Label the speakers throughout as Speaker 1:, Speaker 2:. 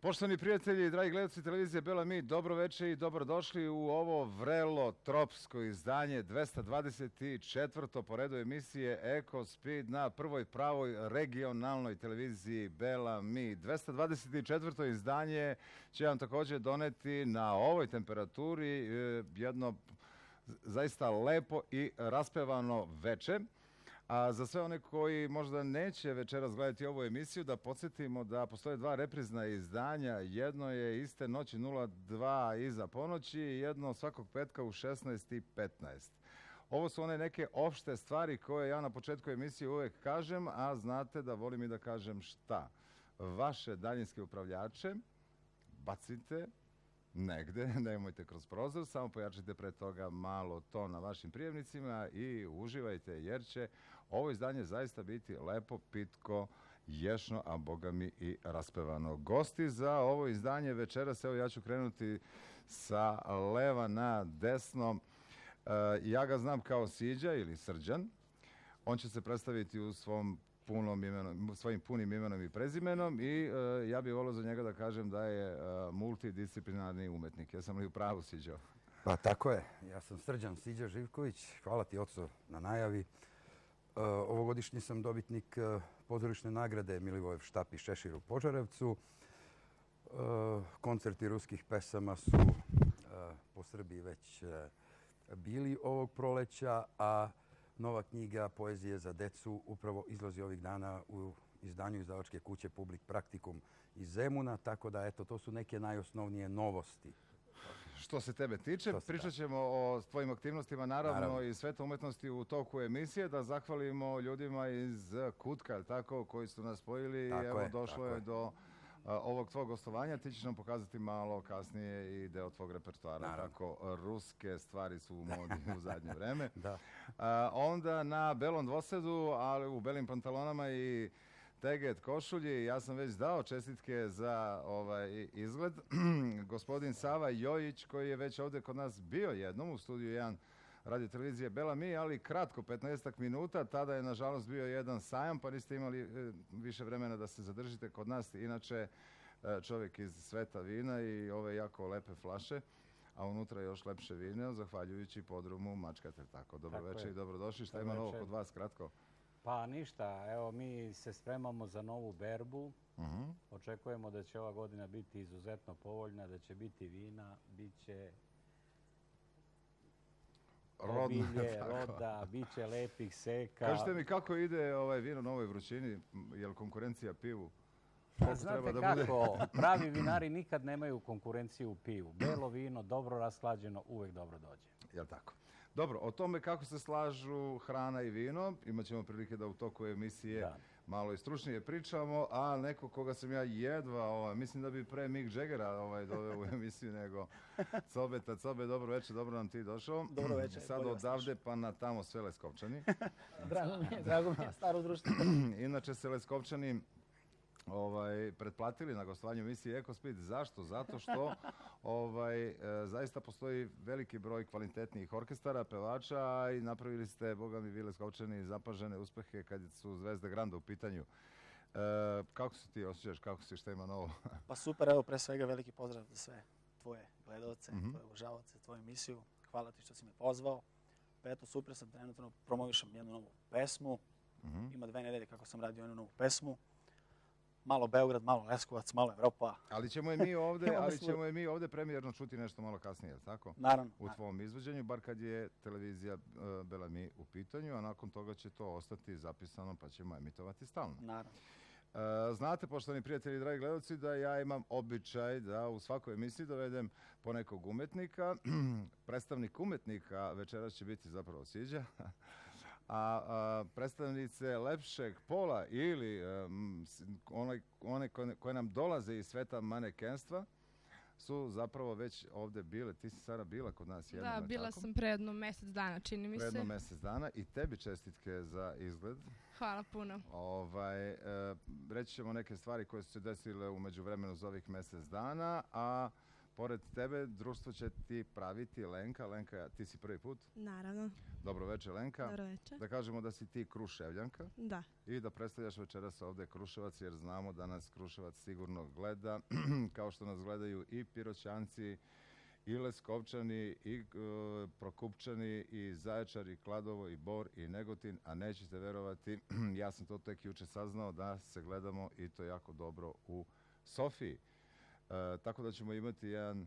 Speaker 1: Poštovani prijatelji, dragi gledalci televizije Bela Mi, dobro večer i dobrodošli u ovo vrelo tropsko izdanje 224. po redu emisije Eko Speed na prvoj pravoj regionalnoj televiziji Bela Mi. 224. izdanje će vam također doneti na ovoj temperaturi e, jedno zaista lepo i raspevano veče. A za sve one koji možda neće večeras gledati ovu emisiju, da podsjetimo da postoje dva reprizna izdanja. Jedno je iste noći 02 iza ponoći i jedno svakog petka u 16.15. Ovo su one neke opšte stvari koje ja na početku emisije uvek kažem, a znate da volim i da kažem šta. Vaše daljinske upravljače bacite negde, nemojte kroz prozor, samo pojačajte pre toga malo to na vašim prijemnicima i uživajte jer će ovo izdanje zaista biti lepo, pitko, ješno, a boga mi i raspevano. Gosti za ovo izdanje večeras, evo ja ću krenuti sa leva na desno. E, ja ga znam kao Siđa ili Srđan. On će se predstaviti u svom punom imenom, svojim punim imenom i prezimenom i e, ja bih volio za njega da kažem da je e, multidisciplinarni umetnik. Ja sam li u pravu Siđo?
Speaker 2: Pa tako je. Ja sam Srđan Siđa Živković. Hvala ti oco na najavi. E, ovogodišnji sam dobitnik pozorišne nagrade Milivojev štap i Šešir u Požarevcu. Koncerti ruskih pesama su po Srbiji već bili ovog proleća, a nova knjiga poezije za decu upravo izlazi ovih dana u izdanju izdavačke kuće Public Praktikum iz Zemuna, tako da eto, to su neke najosnovnije novosti.
Speaker 1: Što se tebe tiče, pričat ćemo o tvojim aktivnostima, naravno, i sveta umetnosti u toku emisije, da zahvalimo ljudima iz Kutka, tako, koji su nas spojili i evo došlo je. do ovog tvog gostovanja. Ti ćeš nam pokazati malo kasnije i deo tvog repertoara. Tako, ruske stvari su u modi u zadnje vreme.
Speaker 2: da.
Speaker 1: onda na belom dvosedu, ali u belim pantalonama i teget košulji. Ja sam već dao čestitke za ovaj izgled. Gospodin Sava Jojić, koji je već ovdje kod nas bio jednom u studiju 1 radio televizije Bela Mi, ali kratko, 15 minuta, tada je nažalost bio jedan sajam, pa niste imali e, više vremena da se zadržite kod nas. Inače, e, čovjek iz sveta vina i ove jako lepe flaše, a unutra još lepše vine, zahvaljujući podrumu Mačkater. Tako, dobro večer i dobrodošli. Šta ima novo kod vas, kratko?
Speaker 3: Pa ništa, evo mi se spremamo za novu berbu. Mhm. Očekujemo da će ova godina biti izuzetno povoljna, da će biti vina, bit će obilje, roda, bit će lepih seka.
Speaker 1: Kažite mi kako ide ovaj vino na ovoj vrućini, je li konkurencija pivu?
Speaker 3: Pa znate kako, pravi vinari nikad nemaju konkurenciju u pivu. Belo vino, dobro rasklađeno, uvijek dobro dođe.
Speaker 1: Jel tako? Dobro, o tome kako se slažu hrana i vino, imat ćemo prilike da u toku emisije malo i stručnije pričamo, a neko koga sam ja jedva, ovaj, mislim da bi pre Mick Jaggera ovaj, doveo u emisiju nego Cobeta. Cobe, dobro večer, dobro nam ti došao.
Speaker 4: Dobro večer.
Speaker 1: Sad odavde pa na tamo sve Leskovčani.
Speaker 4: drago mi je, drago mi je, staro društvo.
Speaker 1: Inače se Leskovčani ovaj, pretplatili na gostovanju emisije EcoSpeed. Zašto? Zato što ovaj, e, zaista postoji veliki broj kvalitetnijih orkestara, pevača i napravili ste, boga mi, bile skočeni zapažene uspehe kad su Zvezde Granda u pitanju. E, kako se ti osjećaš, kako si, šta ima novo?
Speaker 4: pa super, evo pre svega veliki pozdrav za sve tvoje gledalce, mm tvoje obožavaoce, tvoju emisiju. Hvala ti što si me pozvao. Pa eto, super sam, trenutno promovišem jednu novu pesmu. Mhm. Ima dve nedelje kako sam radio jednu novu pesmu malo Beograd, malo Leskovac, malo Evropa.
Speaker 1: Ali ćemo je mi ovdje, ali ćemo je mi ovdje premijerno čuti nešto malo kasnije, jel tako?
Speaker 4: Naravno.
Speaker 1: U tvom izvođenju, bar kad je televizija uh, Bela Mi u pitanju, a nakon toga će to ostati zapisano pa ćemo emitovati stalno.
Speaker 4: Naravno.
Speaker 1: E, znate, poštovani prijatelji i dragi gledalci, da ja imam običaj da u svakoj emisiji dovedem ponekog umetnika. Predstavnik umetnika večeras će biti zapravo Siđa. a, predstavnice lepšeg pola ili one, koje, nam dolaze iz sveta manekenstva su zapravo već ovdje bile. Ti si Sara bila kod nas jednom.
Speaker 5: Da, bila sam pre jedno mjesec dana, čini mi se.
Speaker 1: Pre mjesec dana i tebi čestitke za izgled.
Speaker 5: Hvala puno.
Speaker 1: Ovaj, e, reći ćemo neke stvari koje su se desile u međuvremenu za ovih mjesec dana, a pored tebe društvo će ti praviti Lenka. Lenka, ti si prvi put.
Speaker 5: Naravno.
Speaker 1: Dobro večer, Lenka.
Speaker 5: Dobro večer.
Speaker 1: Da kažemo da si ti Kruševljanka
Speaker 5: Da.
Speaker 1: i da predstavljaš večeras ovdje Kruševac jer znamo da nas Kruševac sigurno gleda kao što nas gledaju i Piroćanci i Leskovčani i e, Prokupčani i Zaječar i Kladovo i Bor i Negotin, a nećete verovati, ja sam to tek jučer saznao da se gledamo i to jako dobro u Sofiji. E, tako da ćemo imati jedan e,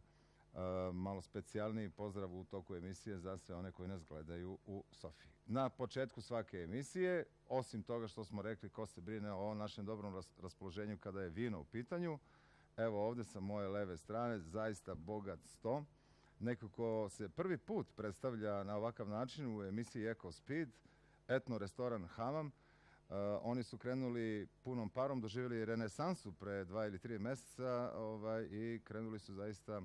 Speaker 1: malo specijalniji pozdrav u toku emisije za sve one koji nas gledaju u Sofiji. Na početku svake emisije, osim toga što smo rekli ko se brine o našem dobrom ras- raspoloženju kada je vino u pitanju, evo ovdje sa moje leve strane, zaista bogat sto. Neko ko se prvi put predstavlja na ovakav način u emisiji Eco Speed, etno restoran Hamam, oni su krenuli punom parom, doživjeli renesansu pre dva ili tri mjeseca ovaj, i krenuli su zaista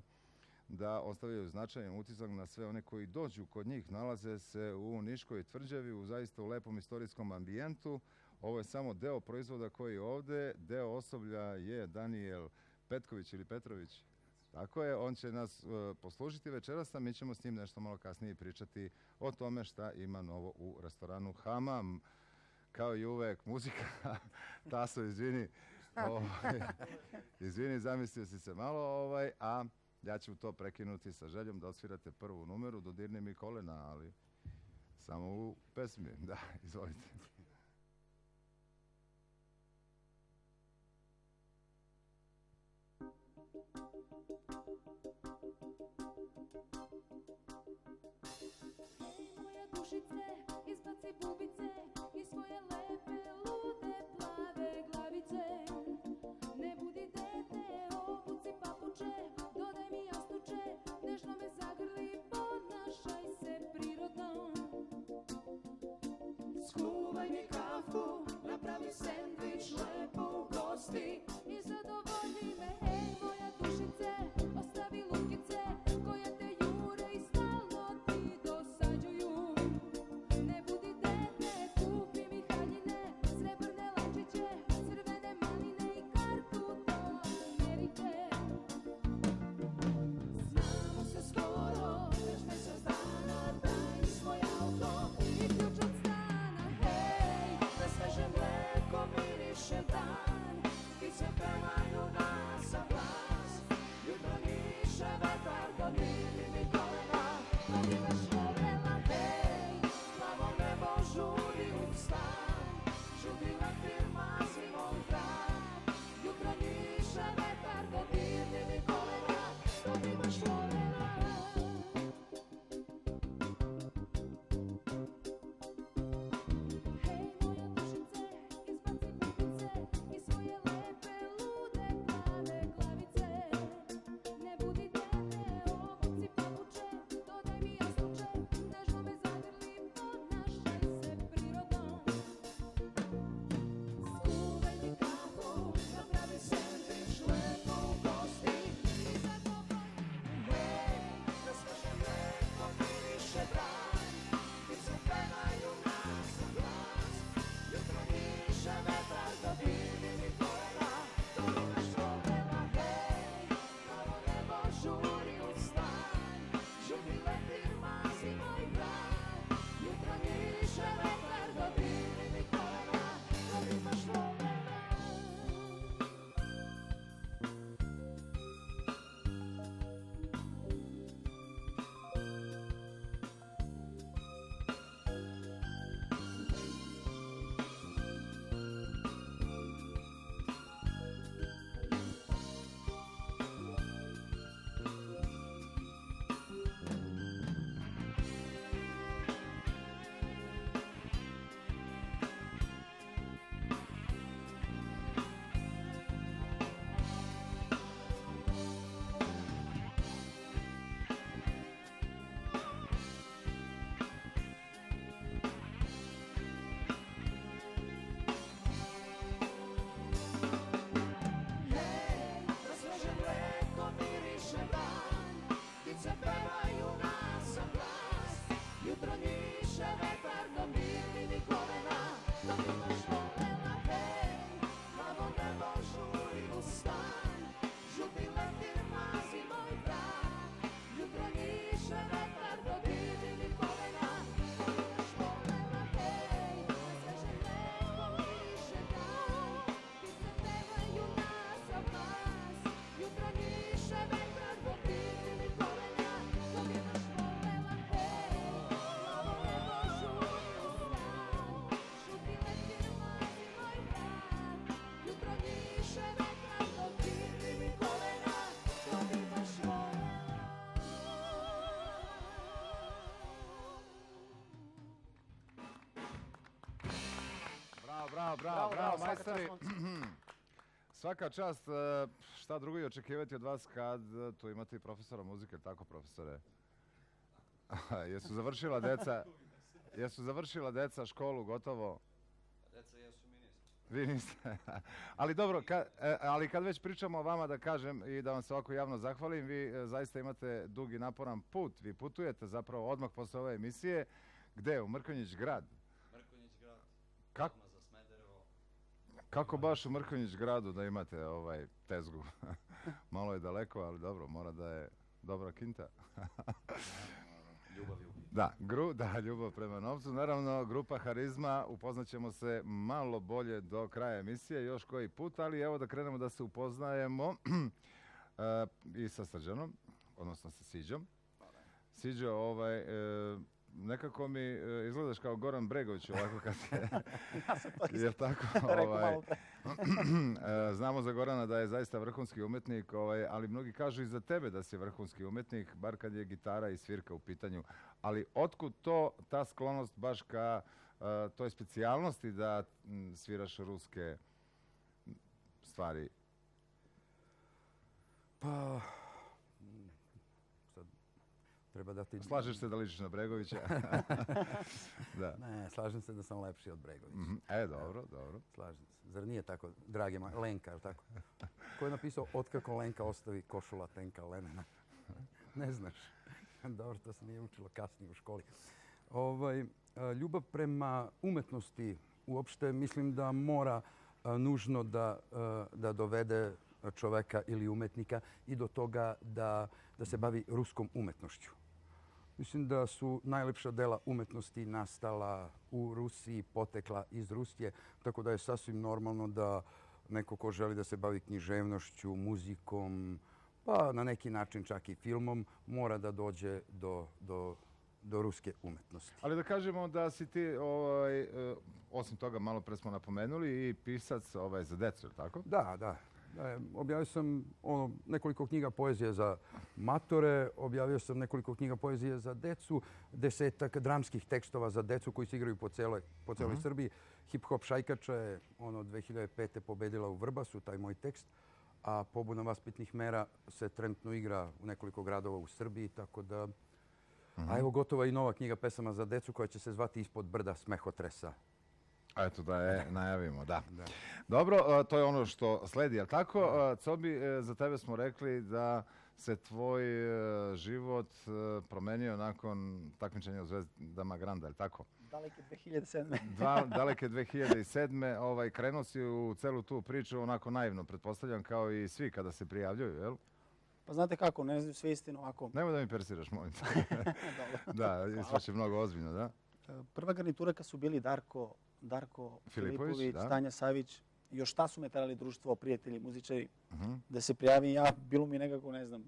Speaker 1: da ostavljaju značajan utisak na sve one koji dođu kod njih. Nalaze se u Niškoj tvrđavi, u zaista u lepom istorijskom ambijentu. Ovo je samo deo proizvoda koji je ovdje. Deo osoblja je Daniel Petković ili Petrović. Tako je, on će nas e, poslužiti večeras, a mi ćemo s njim nešto malo kasnije pričati o tome šta ima novo u restoranu Hamam. Kao i uvek, muzika. Taso, izvini. Ovaj, izvini, zamislio si se malo, ovaj, a ja ću to prekinuti sa željom da odsvirate prvu numeru, dodirni mi kolena, ali samo u pesmi. Da, izvolite.
Speaker 6: Moja dušice, izbaci bubice Skuvaj mi kafu, napravi sendvič, lepo ugosti i zadovolji me.
Speaker 1: Bravo,
Speaker 4: svaka čast,
Speaker 1: majstori.
Speaker 4: momci.
Speaker 1: Svaka čast, e, šta drugo i očekivati od vas kad e, tu imate i profesora muzike, tako profesore? jesu završila deca, jesu završila deca školu gotovo?
Speaker 7: Deca jesu ministri.
Speaker 1: Vi niste. ali dobro, ka- e, ali kad već pričamo o vama da kažem i da vam se ovako javno zahvalim, vi zaista imate dugi naporan put. Vi putujete zapravo odmah posle ove emisije. Gde? U Mrkonjić grad.
Speaker 7: Mrkonjić grad.
Speaker 1: Kako? Kako baš u Mrkonjić gradu da imate ovaj tezgu? Malo je daleko, ali dobro, mora da je dobra kinta.
Speaker 7: Ljubav.
Speaker 1: Da, gru, da, ljubav prema novcu. Naravno, grupa Harizma, upoznat ćemo se malo bolje do kraja emisije, još koji put, ali evo da krenemo da se upoznajemo e, i sa Srđanom, odnosno sa Siđom. Siđo, ovaj, e, nekako mi e, izgledaš kao Goran Bregović ovako kad je,
Speaker 4: Ja sam to
Speaker 1: jel tako?
Speaker 4: rekao
Speaker 1: ovaj,
Speaker 4: malo pre.
Speaker 1: E, Znamo za Gorana da je zaista vrhunski umetnik, ovaj, ali mnogi kažu i za tebe da si vrhunski umetnik, bar kad je gitara i svirka u pitanju. Ali otkud to, ta sklonost baš ka e, toj specijalnosti da m, sviraš ruske stvari?
Speaker 2: Pa, treba da ti...
Speaker 1: Slažeš se da ličiš na Bregovića? da.
Speaker 2: Ne, slažem se da sam lepši od Bregovića.
Speaker 1: Mhm. E, dobro, dobro.
Speaker 2: Slažem se. Zar nije tako, drage moj, Lenka, je tako? Ko je napisao otkako Lenka ostavi košula tenka Lenina? ne znaš. Dobro, to se nije učilo kasnije u školi. Ovaj, ljubav prema umetnosti uopšte mislim da mora nužno da, da dovede čoveka ili umetnika i do toga da, da se bavi ruskom umetnošću. Mislim da su najlepša dela umetnosti nastala u Rusiji, potekla iz Rusije, tako da je sasvim normalno da neko ko želi da se bavi književnošću, muzikom, pa na neki način čak i filmom, mora da dođe do, do, do ruske umetnosti.
Speaker 1: Ali da kažemo da si ti, ovaj, e, osim toga, malo pre smo napomenuli, i pisac ovaj, za decu, je li tako?
Speaker 2: Da, da. Objavio sam ono, nekoliko knjiga poezije za matore, objavio sam nekoliko knjiga poezije za decu, desetak dramskih tekstova za decu koji se igraju po celoj, po celoj Srbiji. Hip Hop Šajkača je ono 2005. pobedila u Vrbasu, taj moj tekst, a pobuna vaspitnih mera se trenutno igra u nekoliko gradova u Srbiji, tako da... A evo gotova i nova knjiga pesama za decu koja će se zvati Ispod brda smehotresa.
Speaker 1: Eto da je najavimo, da. Dobro, to je ono što sledi, jel tako? Cobi, e, za tebe smo rekli da se tvoj e, život e, promenio nakon takmičenja u Zvezdama Granda, jel tako?
Speaker 4: Daleke 2007.
Speaker 1: Dva, daleke 2007. Ovaj, krenuo si u celu tu priču onako naivno, pretpostavljam, kao i svi kada se prijavljuju, jel?
Speaker 4: Pa znate kako, ne znam sve istinu ovako.
Speaker 1: Nemoj da mi persiraš, molim te. Da, ispaće mnogo ozbiljno, da?
Speaker 4: Prva garnitura kad su bili Darko, Darko
Speaker 1: Filipović,
Speaker 4: Filipović,
Speaker 1: da.
Speaker 4: Stanja Savić, još šta su me terali društvo, prijatelji, muzičari,
Speaker 1: Mhm.
Speaker 4: da se prijavim ja, bilo mi nekako, ne znam,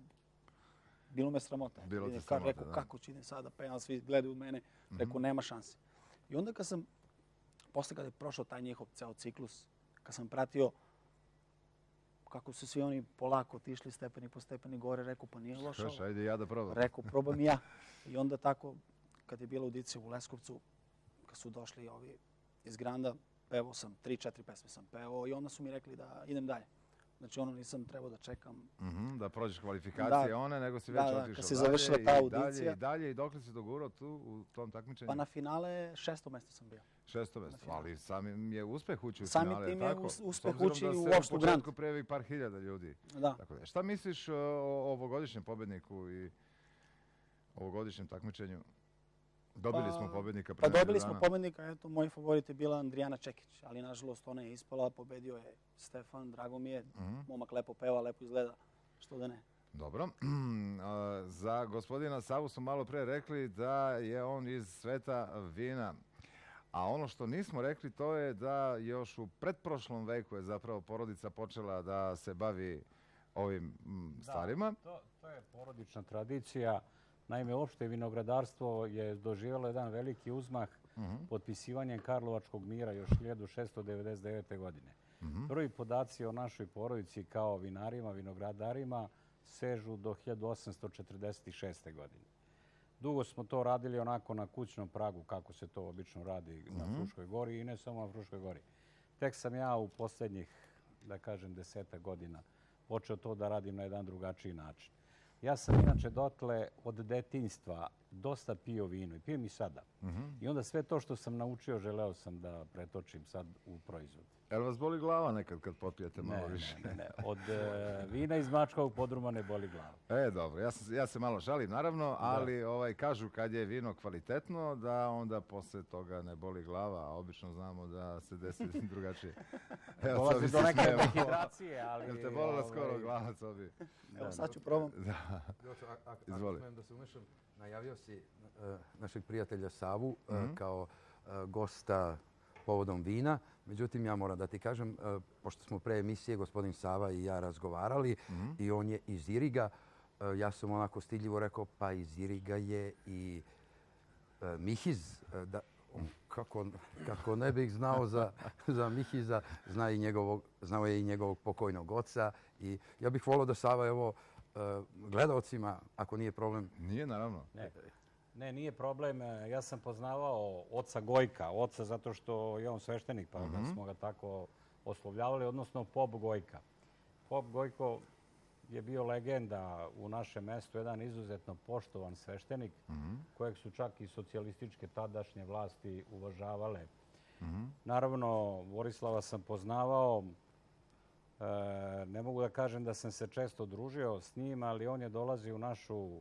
Speaker 4: bilo me sramota.
Speaker 1: Bilo te sramota,
Speaker 4: Rekao,
Speaker 1: da.
Speaker 4: kako ću idem sada, pevam, svi gledaju u mene, rekao, nema šanse. I onda kad sam, posle kad je prošao taj njihov ceo ciklus, kad sam pratio kako su svi oni polako otišli stepeni po stepeni gore, rekao, pa nije loše
Speaker 1: Još, ajde ja da probam.
Speaker 4: Rekao, probam i ja. I onda tako, kad je bila audicija u Leskovcu, kad su došli ovi iz Granda, pevao sam, tri, četiri pesme sam pevao i onda su mi rekli da idem dalje. Znači ono nisam trebao da čekam.
Speaker 1: Mhm, da prođeš kvalifikacije
Speaker 4: Da.
Speaker 1: one, nego si već
Speaker 4: da,
Speaker 1: otišao
Speaker 4: kad se
Speaker 1: dalje
Speaker 4: završila
Speaker 1: i
Speaker 4: ta
Speaker 1: dalje
Speaker 4: audicija.
Speaker 1: I dalje i dokle si dogurao tu u tom takmičenju?
Speaker 4: Pa na finale šesto mesto sam bio.
Speaker 1: Šesto mesto, ali samim je uspeh ući u finale,
Speaker 4: tim je
Speaker 1: tako?
Speaker 4: uspeh ući
Speaker 1: da
Speaker 4: u opštu
Speaker 1: u početku prejavi par hiljada ljudi.
Speaker 4: Da.
Speaker 1: Tako da, šta misliš o ovogodišnjem pobedniku i ovogodišnjem takmičenju? Dobili
Speaker 4: Pa-
Speaker 1: smo pobednika pre
Speaker 4: Pa
Speaker 1: nedelju
Speaker 4: dobili smo
Speaker 1: dana.
Speaker 4: pobednika, eto, moj favorit je bila Andrijana Čekić, ali nažalost ona je ispala, pobedio je Stefan, drago mi je,
Speaker 1: Mhm.
Speaker 4: momak lepo peva, lepo izgleda, što da ne.
Speaker 1: Dobro. Za gospodina Savu smo malo pre rekli da je on iz sveta vina. A ono što nismo rekli to je da još u pretprošlom veku je zapravo porodica počela da se bavi ovim mm, stvarima.
Speaker 3: To, to je porodična tradicija. Naime, uopšte vinogradarstvo je doživjelo jedan veliki uzmah potpisivanjem Karlovačkog mira još 1699. godine. Prvi podaci o našoj porodici kao vinarima, vinogradarima sežu do 1846. godine. Dugo smo to radili onako na kućnom pragu, kako se to obično radi na Fruškoj gori i ne samo na Fruškoj gori. Tek sam ja u posljednjih, da kažem, deseta godina počeo to da radim na jedan drugačiji način. Ja sam inače dotle od detinjstva dosta pio vino i pijem i sada. I onda sve to što sam naučio želeo sam da pretočim sad u proizvod.
Speaker 1: Jel vas boli glava nekad kad popijete malo
Speaker 3: Ne,
Speaker 1: više?
Speaker 3: ne, ne, ne. Od e, vina iz Mačkovog podruma ne boli glava.
Speaker 1: E, dobro, ja, sam- ja se malo šalim naravno, ali ovaj, kažu kad je vino kvalitetno da onda posle toga ne boli glava, a obično znamo da se desi drugačije. Evo,
Speaker 3: Dolazi do neke dehidracije, ali...
Speaker 1: Jel te bolila
Speaker 3: ovaj,
Speaker 1: skoro glava, Cobi?
Speaker 4: Evo sad ću probam.
Speaker 1: Da. Izvoli.
Speaker 8: smijem da se umešam, najavio si e, našeg prijatelja Savu e,
Speaker 1: Mhm.
Speaker 8: kao e, gosta povodom vina. Međutim, ja moram da ti kažem, pošto smo pre emisije gospodin Sava i ja razgovarali
Speaker 1: Mhm.
Speaker 8: i on je iz Iriga, ja sam onako stidljivo rekao, pa iz Iriga je i Mihiz. da, on kako, kako ne bih znao za, za Mihiza, zna i njegovog, znao je i njegovog pokojnog oca. I ja bih volio da Sava, evo, e, gledaocima, ako nije problem,
Speaker 1: Nije, naravno.
Speaker 3: Ne, ne, nije problem. E, Ja sam poznavao oca Gojka, oca zato što je on sveštenik, pa da smo ga tako oslovljavali, odnosno Pop Gojka. Pop Gojko je bio legenda u našem mestu, jedan izuzetno poštovan sveštenik, kojeg su čak i socijalističke tadašnje vlasti uvažavale. Naravno, Borislava sam poznavao, ne mogu da kažem da sam se često družio s njim, ali on je dolazio u našu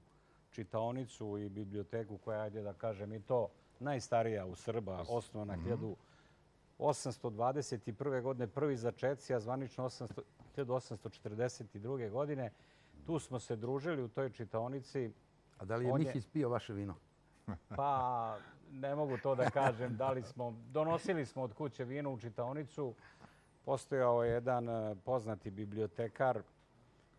Speaker 3: čitaonicu i biblioteku koja je, ajde da kažem, i to najstarija u Srba, osnovana 1821. godine, prvi začeci, a zvanično 800 1842. godine. Tu smo se družili u toj čitaonici.
Speaker 8: a da li je Mihiz pio vaše vino?
Speaker 3: Pa ne mogu to da kažem. Da li smo, donosili smo od kuće vino u čitaonicu. Postojao je jedan e, poznati bibliotekar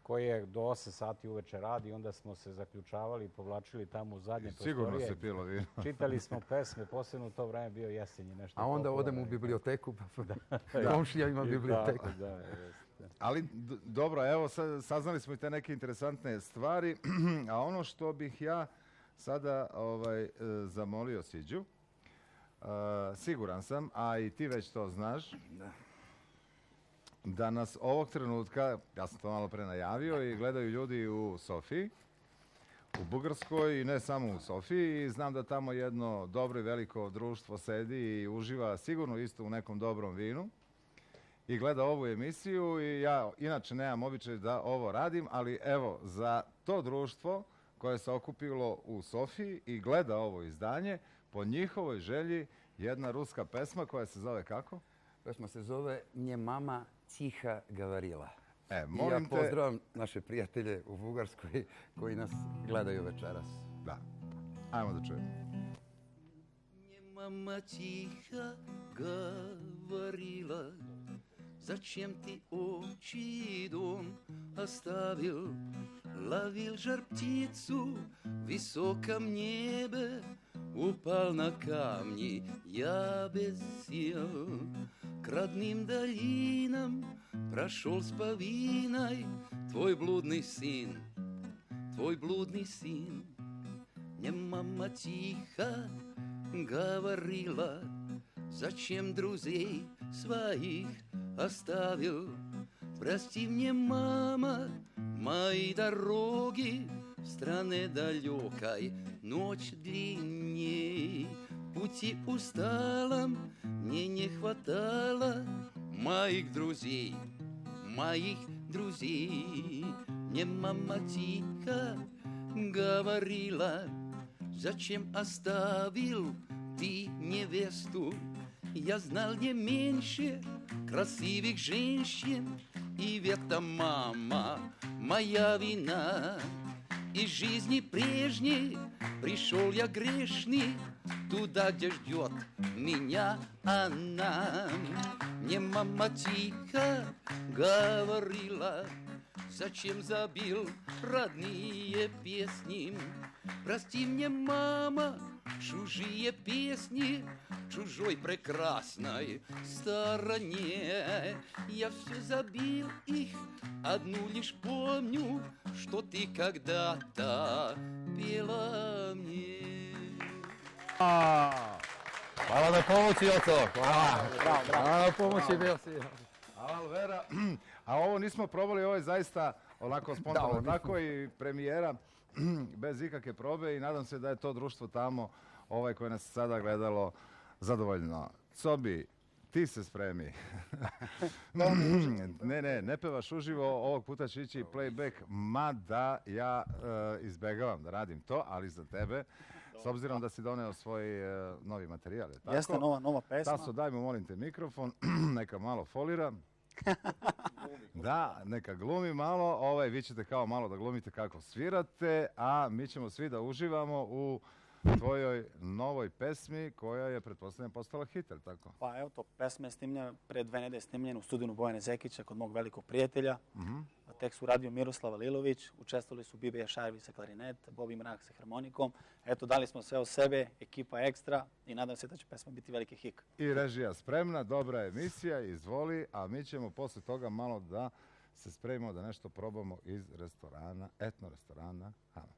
Speaker 3: koji je do 8 sati uveče radi. Onda smo se zaključavali i povlačili tamo u zadnje
Speaker 1: Sigurno
Speaker 3: prostorije.
Speaker 1: se pilo vino.
Speaker 3: Čitali smo pesme, posebno u to vreme bio jesenji nešto.
Speaker 8: A onda odem u biblioteku, pa komšija ima biblioteku.
Speaker 3: da.
Speaker 1: Ali dobro, evo sa- saznali smo i te neke interesantne stvari, a ono što bih ja sada ovaj, e, zamolio Siđu, e, siguran sam, a i ti već to znaš, da nas ovog trenutka, ja sam to malo pre najavio, i gledaju ljudi u Sofiji, u Bugarskoj i ne samo u Sofiji. I znam da tamo jedno dobro i veliko društvo sedi i uživa sigurno isto u nekom dobrom vinu i gleda ovu emisiju i ja inače nemam običaj da ovo radim, ali evo za to društvo koje se okupilo u Sofiji i gleda ovo izdanje, po njihovoj želji jedna ruska pesma koja se zove kako?
Speaker 8: Pesma se zove Nje mama tiha gavarila.
Speaker 1: E,
Speaker 8: I ja
Speaker 1: molim te...
Speaker 8: naše prijatelje u Bugarskoj koji nas gledaju večeras.
Speaker 1: Da. Ajmo da čujemo.
Speaker 2: Мне мама тихо говорила, Зачем ты отчий дом оставил? Ловил жар птицу в высоком небе, Упал на камни, я без сил. К родным долинам прошел с повинной Твой блудный сын, твой блудный сын. Мне мама тихо говорила, Зачем друзей своих оставил? Прости мне, мама, мои дороги В стране далекой ночь длинней. Пути усталом мне не хватало Моих друзей, моих друзей. Мне мама тихо говорила, Зачем оставил ты невесту? Я знал не меньше красивых женщин, И в этом, мама, моя вина. Из жизни прежней пришел я грешный Туда, где ждет меня она. Мне мама тихо говорила, Зачем забил родные песни? Прости мне, мама, чужие песни чужой прекрасной стороне. Я все забил их, одну лишь помню, что ты когда-то пела мне. Hvala na pomoći, Oto. Hvala.
Speaker 4: Bravo, bravo.
Speaker 2: Hvala na pomoći, Belsi.
Speaker 1: Hvala, Vera. A ovo nismo probali, ovo je zaista onako spontano. tako i premijera bez ikakve probe i nadam se da je to društvo tamo ovaj koje nas sada gledalo zadovoljno. Cobi, ti se spremi. ne, ne, ne pevaš uživo, ovog puta će ići playback, mada ja e, izbegavam da radim to, ali za tebe, s obzirom da si doneo svoj e, novi materijal.
Speaker 4: Jeste nova, nova pesma.
Speaker 1: Taso, daj mu molim te mikrofon, neka malo folira. da, neka glumi malo, ovaj, vi ćete kao malo da glumite kako svirate, a mi ćemo svi da uživamo u tvojoj novoj pesmi koja je, pretpostavljam, postala hit, jel tako?
Speaker 4: Pa evo to, pesma je snimljena pre dve nedelje snimljena u studiju Bojane Zekića kod mog velikog prijatelja.
Speaker 1: Mhm.
Speaker 4: A tekst uradio Miroslava Lilović, učestvovali su Bibe Šarvi sa klarinet, Bobi Mrak sa harmonikom. Eto, dali smo sve od sebe, ekipa ekstra i nadam se da će pesma biti veliki hik.
Speaker 1: I režija spremna, dobra emisija, izvoli, a mi ćemo posle toga malo da se spremimo da nešto probamo iz restorana, etno restorana Hana.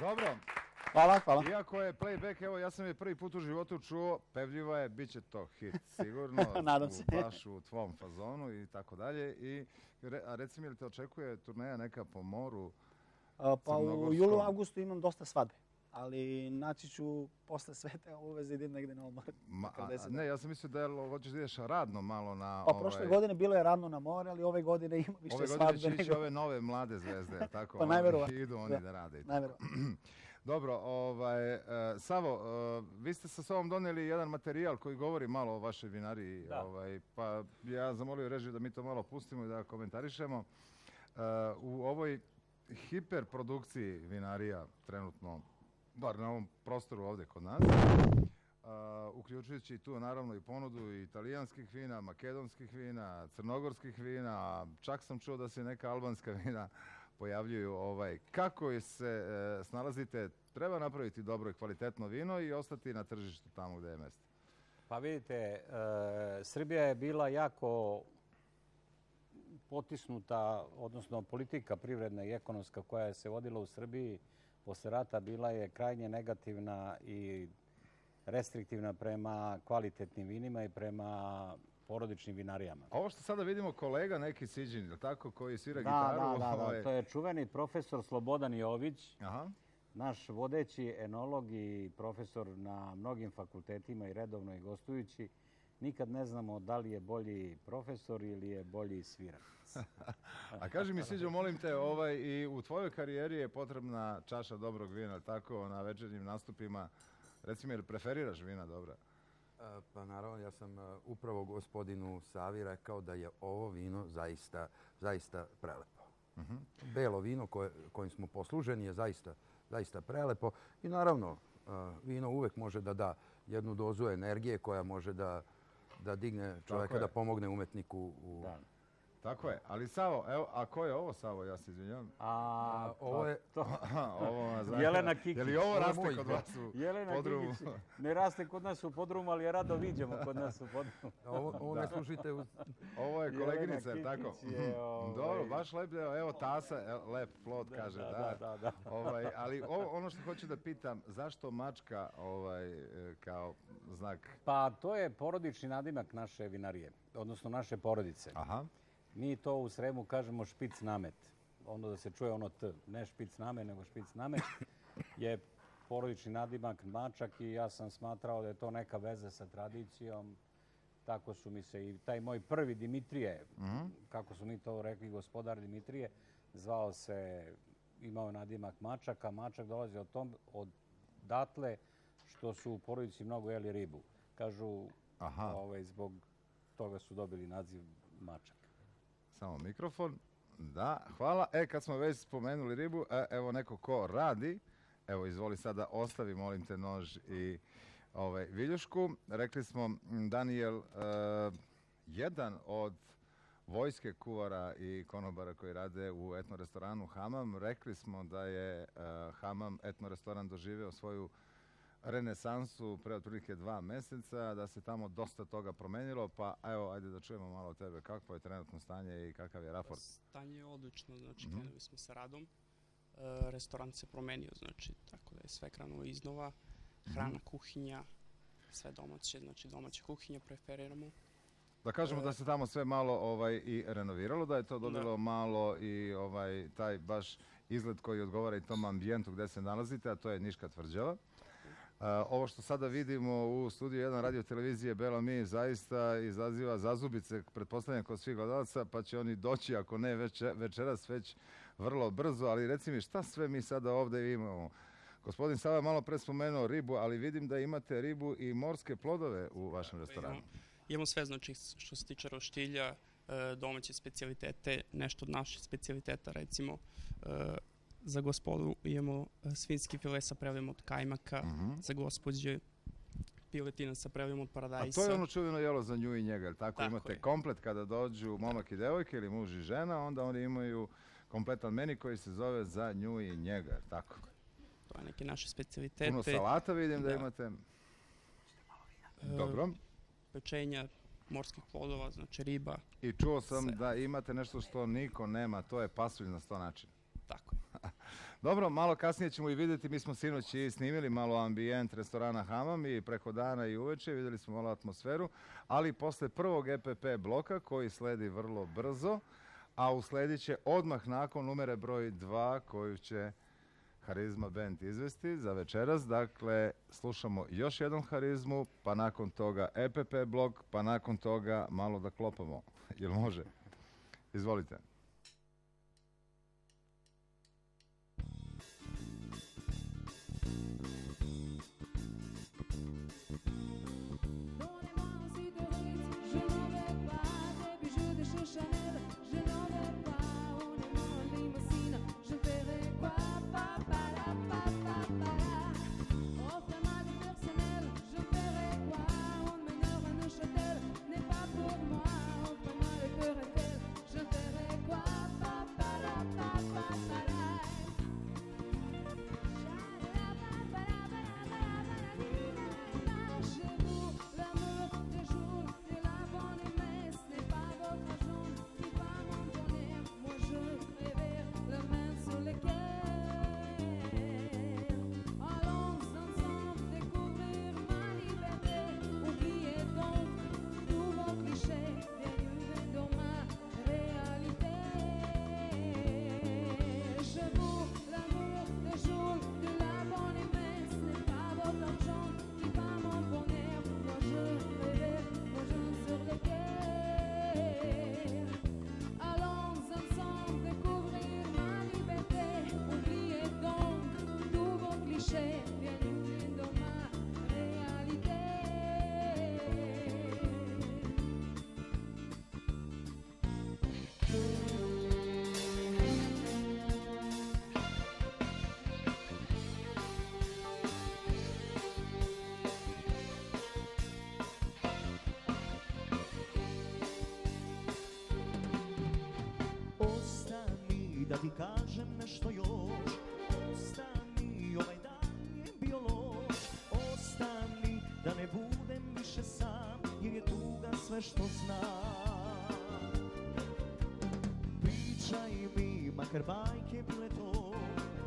Speaker 1: Dobro.
Speaker 4: Hvala, hvala.
Speaker 1: Iako je playback, evo ja sam je prvi put u životu čuo, pevljiva je, bit će to hit, sigurno,
Speaker 4: Nadam se.
Speaker 1: baš u tvom fazonu i tako dalje. I, a reci mi, li te očekuje turneja neka po moru?
Speaker 4: A, Pa u julu, augustu imam dosta svadbe. Ali naći ću posle sve te obaveze idem negde na odmor.
Speaker 1: Ma, a- ne, ja sam mislio da je, hoćeš da ideš radno malo na...
Speaker 4: Pa prošle godine bilo je radno na more, ali ove godine ima više
Speaker 1: Ove godine
Speaker 4: svadbe
Speaker 1: će ići
Speaker 4: nego...
Speaker 1: ove nove mlade zvezde, tako?
Speaker 4: Pa
Speaker 1: Oni
Speaker 4: najverovatno,
Speaker 1: Idu oni
Speaker 4: da.
Speaker 1: da rade. Dobro, ovaj, e, Savo, e, vi ste sa sobom donijeli jedan materijal koji govori malo o vašoj vinariji,
Speaker 3: Da.
Speaker 1: ovaj, pa ja zamolio režiju da mi to malo pustimo i da komentarišemo. E, u ovoj hiperprodukciji vinarija trenutno, bar na ovom prostoru ovdje kod nas, uključujući tu naravno i ponudu i italijanskih vina, makedonskih vina, crnogorskih vina, a čak sam čuo da se neka albanska vina pojavljuju. Ovaj, kako se e, snalazite? Treba napraviti dobro i kvalitetno vino i ostati na tržištu tamo gdje je mjesto.
Speaker 3: Pa vidite, e, Srbija je bila jako potisnuta, odnosno politika privredna i ekonomska koja je se vodila u Srbiji posle rata bila je krajnje negativna i restriktivna prema kvalitetnim vinima i prema porodičnim vinarijama.
Speaker 1: A ovo što sada vidimo kolega neki Siđin, je tako, koji svira
Speaker 3: Da,
Speaker 1: gitaru.
Speaker 3: da, da,
Speaker 1: ovaj,
Speaker 3: da, to je čuveni profesor Slobodan Jović,
Speaker 1: Aha.
Speaker 3: naš vodeći enolog i profesor na mnogim fakultetima i redovno i gostujući. Nikad ne znamo da li je bolji profesor ili je bolji svirač.
Speaker 1: A kaži mi, Siđo, molim te, ovaj, i u tvojoj karijeri je potrebna čaša dobrog vina, tako, na večernjim nastupima. Reci mi, jel preferiraš vina dobra?
Speaker 2: E, Pa naravno, ja sam e, upravo gospodinu Savi rekao da je ovo vino zaista, zaista prelepo. Belo vino koje, kojim smo posluženi je zaista, zaista prelepo. I naravno, e, vino uvek može da da jednu dozu energije koja može da, da digne čovjeka,
Speaker 1: je.
Speaker 2: da pomogne umetniku u...
Speaker 3: Da.
Speaker 1: Tako je, ali Savo, evo, a ko je ovo Savo, ja se izvinjavam?
Speaker 3: A,
Speaker 2: ovo je-
Speaker 3: to-
Speaker 1: Aha, ovo zanima.
Speaker 3: Jelena Kikić.
Speaker 1: Je li ovo raste kod vas u
Speaker 3: Jelena
Speaker 1: podrumu?
Speaker 3: Kikić ne raste kod nas u podrumu, ali je rado viđemo kod nas u podrumu.
Speaker 2: Ovo, ovo ne slušajte uz...
Speaker 1: Ovo je koleginica, je tako?
Speaker 3: Kikić je, ovaj-
Speaker 1: Dobro, baš lep, evo, evo tasa, evo, lep plod, kaže, da.
Speaker 3: da, da, da.
Speaker 1: Ovaj, ali ovo, ono što hoću da pitam, zašto mačka ovaj, e, kao znak?
Speaker 3: Pa to je porodični nadimak naše vinarije, odnosno naše porodice.
Speaker 1: Aha,
Speaker 3: Mi to u Sremu kažemo špic namet. Onda da se čuje ono T, ne špic namet, nego špic namet, je porodični nadimak mačak i ja sam smatrao da je to neka veza sa tradicijom. Tako su mi se i taj moj prvi Dimitrije, kako su mi to rekli, gospodar Dimitrije, zvao se, imao nadimak mačak, a mačak dolazi od, tom, od datle što su u porodici mnogo jeli ribu. Kažu,
Speaker 1: Aha.
Speaker 3: ovaj, zbog toga su dobili naziv mačak.
Speaker 1: Samo mikrofon. Da, hvala. E, kad smo već spomenuli ribu, e, evo neko ko radi, evo izvoli sada ostavi, molim te, nož i ovaj, viljušku. Rekli smo, Daniel, e, jedan od vojske kuvara i konobara koji rade u etno restoranu Hamam. Rekli smo da je e, Hamam etno restoran doživio svoju renesansu pre otprilike dva mjeseca, da se tamo dosta toga promenilo, pa evo, ajde da čujemo malo od tebe kakvo je trenutno stanje i kakav je raport.
Speaker 9: Stanje je odlično, znači
Speaker 1: Mhm.
Speaker 9: krenuli smo sa radom. E, restoran se promenio, znači tako da je sve krenulo iznova.
Speaker 1: Mhm.
Speaker 9: Hrana, kuhinja, sve domaće, znači domaća kuhinja preferiramo.
Speaker 1: Da kažemo da se tamo sve malo ovaj i renoviralo, da je to dobilo
Speaker 9: Da.
Speaker 1: malo i ovaj taj baš izgled koji odgovara i tom ambijentu gdje se nalazite, a to je Niška tvrđava. Ovo što sada vidimo u studiju 1 radio televizije Bela Mi zaista izaziva zazubice, pretpostavljam kod svih gledalaca, pa će oni doći, ako ne veče- večeras, već vrlo brzo, ali reci mi šta sve mi sada ovdje imamo? Gospodin Sava malo pre spomenuo ribu, ali vidim da imate ribu i morske plodove u vašem restoranu.
Speaker 9: Imamo, imamo sve, znači što se tiče roštilja, e, domaće specijalitete, nešto od naših specijaliteta, recimo e, za gospodu imamo e, svinski file sa prelivom od kajmaka, za gospođe piletina sa prelivom od
Speaker 1: A
Speaker 9: paradajsa.
Speaker 1: to je ono čuveno jelo za nju i njega, jel tako?
Speaker 9: Tako
Speaker 1: Imate
Speaker 9: je.
Speaker 1: komplet kada dođu momak i devojka ili muž i žena, onda oni imaju kompletan meni koji se zove za nju i njega, jel tako?
Speaker 9: To je neke naše specijalitete.
Speaker 1: Puno salata vidim da,
Speaker 9: Da.
Speaker 1: imate.
Speaker 9: E,
Speaker 1: Dobro.
Speaker 9: Pečenja morskih plodova, znači riba,
Speaker 1: I čuo sam
Speaker 9: sve.
Speaker 1: da imate nešto što niko nema, to je pasulj na sto načina.
Speaker 9: tako je.
Speaker 1: Dobro, malo kasnije ćemo i vidjeti, mi smo sinoć i snimili malo ambijent restorana Hamam i preko dana i uveče, vidjeli smo malo atmosferu, ali posle prvog EPP bloka koji sledi vrlo brzo, a usledit će odmah nakon numere broj 2 koju će Harizma Band izvesti za večeras. Dakle, slušamo još jednu Harizmu, pa nakon toga EPP blok, pa nakon toga malo da klopamo. Jel može? Izvolite.
Speaker 10: Sve što znam Pričaj mi, makar bajke bile to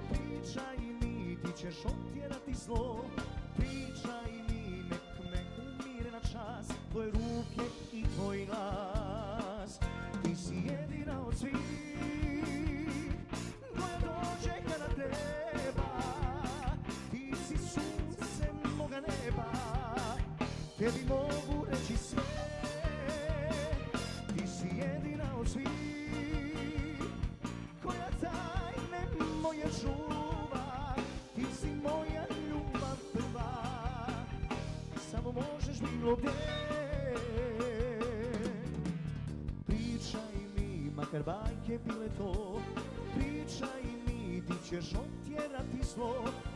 Speaker 10: Pričaj mi, ti ćeš otjerati zlo. Pričaj mi, nek me umire na čas Tvoje ruke i tvoj glas. Ti si jedina od svih Koja dođe kada treba. Ti si sunce moga neba Tebi mogu bajke bile to. Pričaj mi, ti ćeš otjerati zlo.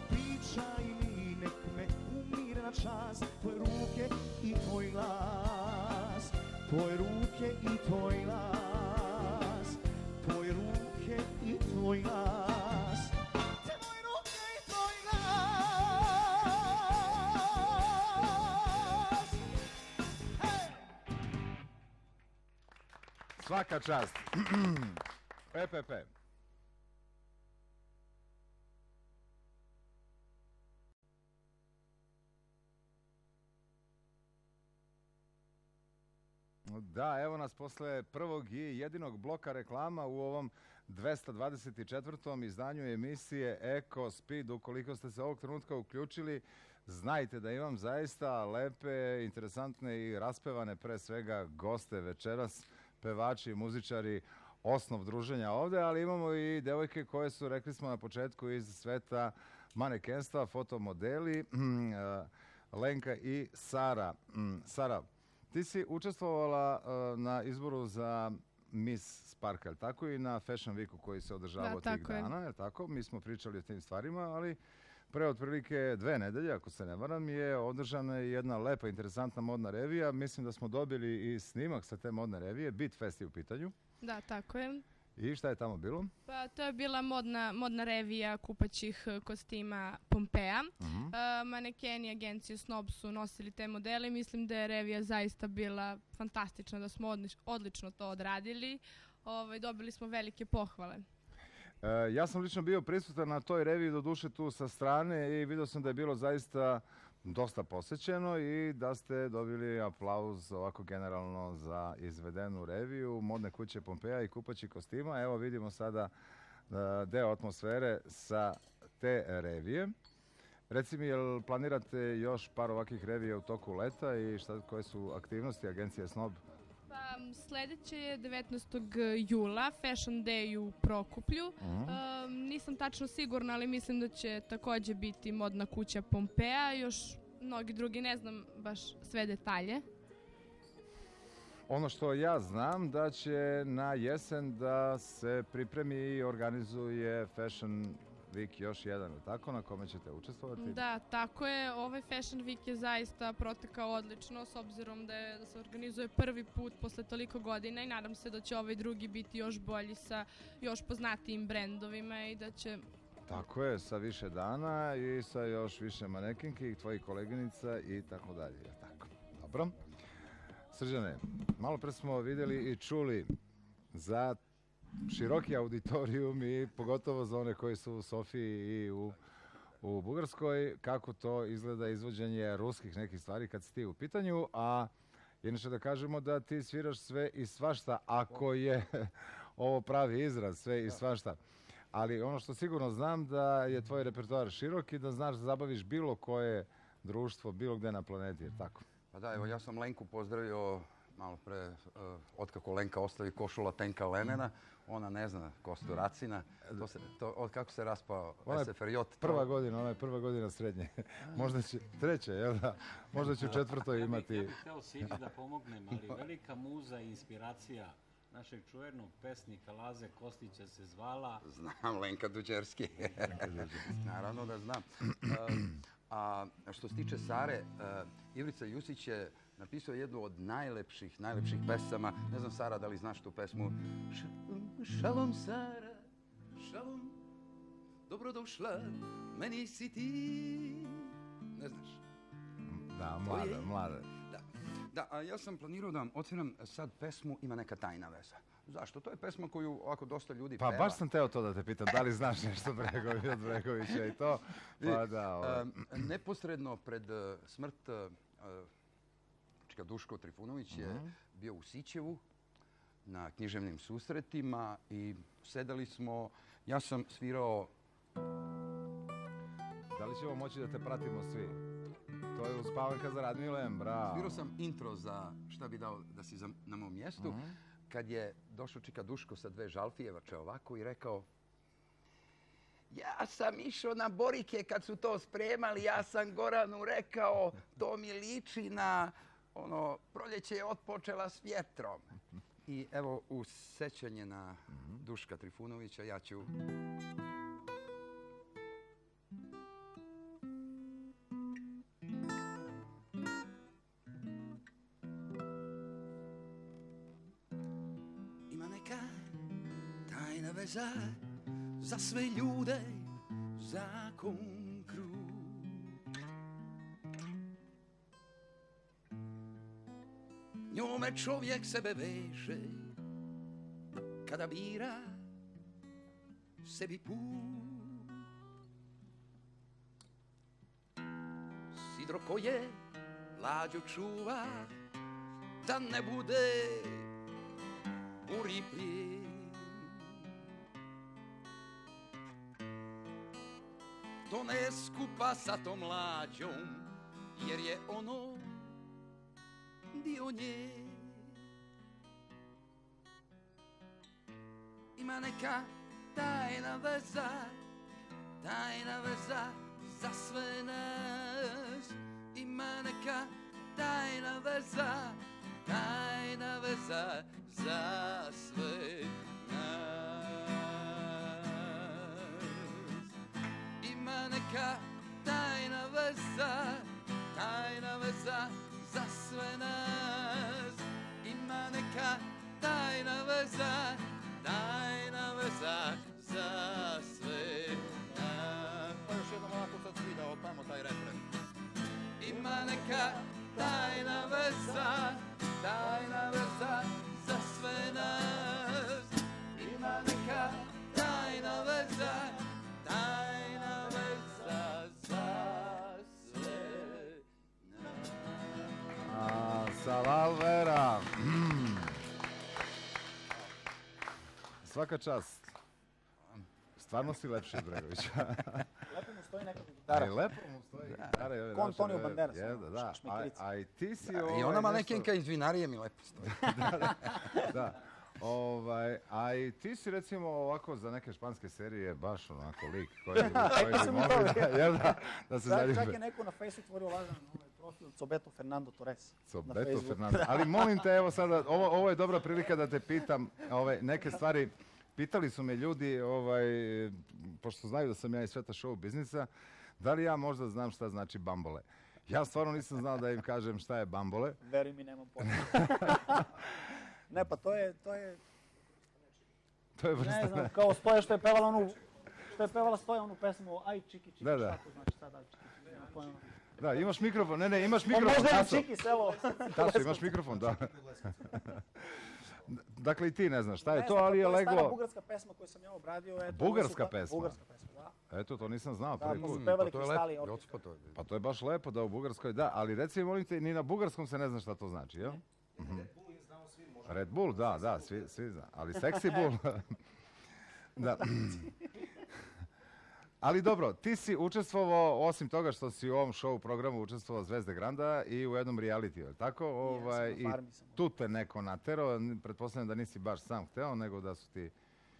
Speaker 10: Pričaj mi, nek me umire na čas Tvoje ruke i tvoj glas. Tvoje ruke i tvoj glas. Tvoje ruke i tvoj glas!
Speaker 1: Svaka čast. EPP. Da, evo nas posle prvog i jedinog bloka reklama u ovom 224. izdanju emisije Eko Speed. Ukoliko ste se ovog trenutka uključili, znajte da imam zaista lepe, interesantne i raspevane pre svega goste večeras, pevači, muzičari, osnov druženja ovde, ali imamo i devojke koje su, rekli smo na početku, iz sveta manekenstva, fotomodeli, eh, Lenka i Sara. Mm, Sara, ti si učestvovala eh, na izboru za Miss Sparkle, jel tako i na Fashion Weeku koji se održava
Speaker 5: Da,
Speaker 1: tih
Speaker 5: je.
Speaker 1: dana, jel tako? Mi smo pričali o tim stvarima, ali pre otprilike dve nedelje, ako se ne varam, je održana jedna lepa, interesantna modna revija. Mislim da smo dobili i snimak sa te modne revije. Beat Fest je u pitanju.
Speaker 5: Da, tako je.
Speaker 1: I šta je tamo bilo?
Speaker 5: Pa to je bila modna, modna revija kupaćih eh, kostima Pompeja.
Speaker 1: Mhm.
Speaker 5: Eh, manekeni agencije Snob su nosili te modele i mislim da je revija zaista bila fantastična, da smo odlič- odlično to odradili. Ovaj, dobili smo velike pohvale.
Speaker 1: E, ja sam lično bio prisutan na toj reviji, do duše tu sa strane i vidio sam da je bilo zaista dosta posjećeno i da ste dobili aplauz ovako generalno za izvedenu reviju modne kuće Pompeja i kupaći kostima. Evo vidimo sada e, deo atmosfere sa te revije. Reci mi, jel planirate još par ovakvih revija u toku leta i šta, koje su aktivnosti agencije Snob?
Speaker 5: Pa, sledeće je 19. jula, Fashion Day u Prokuplju. Um, nisam tačno sigurna, ali mislim da će takođe biti modna kuća Pompeja, još mnogi drugi, ne znam baš sve detalje.
Speaker 1: Ono što ja znam da će na jesen da se pripremi i organizuje Fashion Week još jedan, je tako, na kome ćete učestvovati?
Speaker 5: Da, tako je. Ovaj Fashion Week je zaista protekao odlično, s obzirom da, je, da se organizuje prvi put posle toliko godina i nadam se da će ovaj drugi biti još bolji sa još poznatijim brendovima i da će
Speaker 1: Tako je, sa više dana i sa još više manekinki i tvojih koleginica i tako dalje. Tako. Dobro. Srđane, malo pre smo vidjeli i čuli za široki auditorijum i pogotovo za one koji su u Sofiji i u, u Bugarskoj, kako to izgleda izvođenje ruskih nekih stvari kad si ti u pitanju, a inače da kažemo da ti sviraš sve i svašta, ako je ovo pravi izraz, sve i svašta. Ali ono što sigurno znam da je tvoj repertoar širok i da znaš da zabaviš bilo koje društvo, bilo gde na planeti, jer tako?
Speaker 2: Pa da, evo ja sam Lenku pozdravio malo pre, uh, otkako Lenka ostavi košula Tenka Lenena, ona ne zna Kostu Racina, to se, to, od kako se raspao
Speaker 1: Ona
Speaker 2: SFRJ. to-
Speaker 1: Prva godina, ona je prva godina srednje. Možda će, treće, jel da? Možda će u četvrtoj
Speaker 3: Ja
Speaker 1: imati...
Speaker 3: bih hteo Sidi da pomognem, ali velika muza i inspiracija našeg čuvenog pesnika Laze Kostića se zvala
Speaker 2: Znam, Lenka Duđerski. Naravno da znam. A što se tiče Sare, uh, Ivrica Jusić je napisao jednu od najlepših, najlepših pesama. Ne znam, Sara, da li znaš tu pesmu? Šalom, Sara, šalom, dobrodošla, meni si ti. Ne znaš?
Speaker 1: Da, mlada, mlada.
Speaker 2: Da, da a ja sam planirao da vam odsviram sad pesmu Ima neka tajna veza. Zašto? To je pesma koju ovako dosta ljudi
Speaker 1: Pa
Speaker 2: peva.
Speaker 1: baš sam teo to da te pitam, da li znaš nešto Bregovi od Bregovića i to? Pa da, ovaj.
Speaker 2: Um, neposredno pred uh, smrt Čika Duško Trifunović je
Speaker 1: Mhm.
Speaker 2: bio u Sićevu na književnim susretima i sedeli smo, ja sam svirao,
Speaker 1: Da li ćemo moći da te pratimo svi? To je uspavanka za Radmilem, bravo.
Speaker 2: svirao sam intro za šta bi dao da si za, na mom mjestu,
Speaker 1: Mhm.
Speaker 2: kad je došao Čika Duško sa dve žalfijevače ovako i rekao Ja sam išao na Borike kad su to spremali, ja sam Goranu rekao, to mi liči na ono, proljeće je otpočela s vjetrom. I evo, u sećanje na Duška Trifunovića, ja ću... Ima neka tajna veza za sve ljude, zakon Njome čovjek sebe veže kada bira sebi put. Sidro koje lađu čuva da ne bude buri plijen. To ne skupa sa tom mlađom, jer je ono dio nje. Ima neka tajna veza, tajna veza za sve nas. Ima neka tajna veza, tajna veza za sve nas. Ima neka tajna veza, tajna veza za sve nas. Ima neka tajna veza, tajna veza Daj na za zasvej nám. Pa još jednom ovako sad svi da otpajmo taj refren. Ima neka tajna veza, tajna veza za sve nas. Ima neka tajna veza,
Speaker 1: tajna veza za sve nas. A, Salalvera! Svaka čast. Stvarno si lepši od Bregovića.
Speaker 4: Lepo mu stoji neka gitara.
Speaker 1: lepo mu stoji gitara. i ove
Speaker 4: Ko
Speaker 1: naše
Speaker 4: Antonio
Speaker 1: ove-
Speaker 4: Banderas,
Speaker 1: je,
Speaker 4: ono,
Speaker 1: da, da. A, a i ti si
Speaker 2: I
Speaker 1: ovaj
Speaker 2: ona
Speaker 1: nešto-
Speaker 2: manekenka iz vinarije mi lepo stoji.
Speaker 1: Da. Ovaj, a i ti si recimo ovako za neke španske serije baš onako lik koji, bi- koji bi
Speaker 4: i
Speaker 1: mogli da, jel da, da se
Speaker 4: Čak, čak je neko na Facebooku otvorio lažan ovaj profil Cobeto Fernando Torres. Facebooku.
Speaker 1: Fernando. Ali molim te, evo sada, ovo, ovo je dobra prilika da te pitam ovaj, neke stvari. Pitali su me ljudi, ovaj, pošto znaju da sam ja iz sveta show biznisa, da li ja možda znam šta znači bambole. Ja stvarno nisam znao da im kažem šta je bambole.
Speaker 4: Veruj mi, nemam pojma. ne, pa to je, to je,
Speaker 1: To je vrsta...
Speaker 4: ne znam, kao Stoja što je pevala onu, što je pevala Stoja onu pesmu Aj čiki čiki,
Speaker 1: Da, da.
Speaker 4: šta to znači sad Aj čiki čiki.
Speaker 1: Da, imaš mikrofon, ne, ne, imaš
Speaker 4: Pa
Speaker 1: mikrofon.
Speaker 4: možda je
Speaker 1: Taso.
Speaker 4: čiki, evo.
Speaker 1: Taso, imaš mikrofon, da. Dakle, i ti ne znaš šta je
Speaker 4: Ne
Speaker 1: to, ali je
Speaker 4: To je stara
Speaker 1: lego...
Speaker 4: bugarska pesma koju sam ja obradio. Eto,
Speaker 1: Bugarska
Speaker 4: su pa-
Speaker 1: pesma?
Speaker 4: Bugarska pesma, da.
Speaker 1: Eto, to nisam znao
Speaker 4: Da, to su pevali
Speaker 2: je
Speaker 4: kristali. orkestar.
Speaker 2: Jocko, to je-
Speaker 1: Pa to je baš lepo da u Bugarskoj, da, ali reci mi, molim te, ni na bugarskom se ne zna šta to znači, jel? Mhm. Red Bull, da, da, svi, svi zna, ali Sexy Bull. da. Ali dobro, ti si učestvovao, osim toga što si u ovom show programu učestvovao Zvezde Granda i u jednom realitiju, je li tako? Ovaj, I
Speaker 4: farmi sam.
Speaker 1: tu te neko naterao, n- pretpostavljam da nisi baš sam hteo, nego da su ti...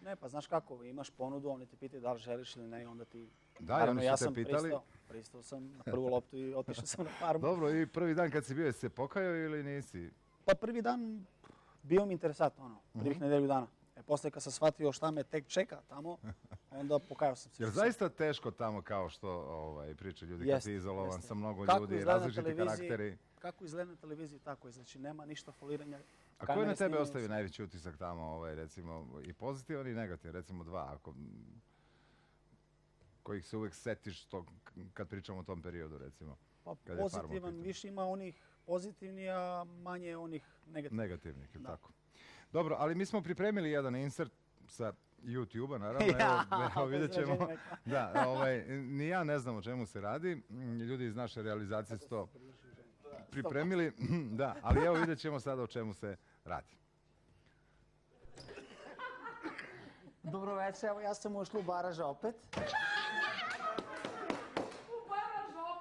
Speaker 4: Ne, pa znaš kako, imaš ponudu, oni te pitaju da li želiš ili ne i onda ti...
Speaker 1: Da,
Speaker 4: Naravno,
Speaker 1: oni
Speaker 4: ja
Speaker 1: su te
Speaker 4: sam
Speaker 1: pitali.
Speaker 4: pristao, pristao sam na prvu loptu i otišao sam na farmu.
Speaker 1: Dobro, i prvi dan kad si bio, jesi se pokajao ili nisi?
Speaker 4: Pa prvi dan bio mi interesantno, ono, prvih nedelju dana. E, posle kad sam shvatio šta me tek čeka tamo, onda pokajao sam se.
Speaker 1: Jer zaista teško tamo kao što ovaj, pričaju ljudi kad si izolovan
Speaker 4: jeste.
Speaker 1: sa mnogo
Speaker 4: Kako
Speaker 1: ljudi, različiti karakteri.
Speaker 4: Kako izgleda na televiziji, tako je. Znači, nema ništa foliranja.
Speaker 1: A koji na tebe ostavi najveći utisak tamo, ovaj, recimo, i pozitivan i negativan, recimo dva, ako, kojih se uvek setiš to, kad pričamo o tom periodu, recimo,
Speaker 4: Pa pozitivan, više ima onih pozitivnih, a manje onih negativnih.
Speaker 1: negativnih, ili tako. Dobro, ali mi smo pripremili jedan insert sa YouTube-a, naravno,
Speaker 4: Ja,
Speaker 1: evo, evo vidjet ćemo. Da, ovaj, ni ja ne znam o čemu se radi, ljudi iz naše realizacije su to pripremili, da, ali evo vidjet ćemo sada o čemu se radi.
Speaker 4: Dobro večer, evo ja sam ušla u baraža opet.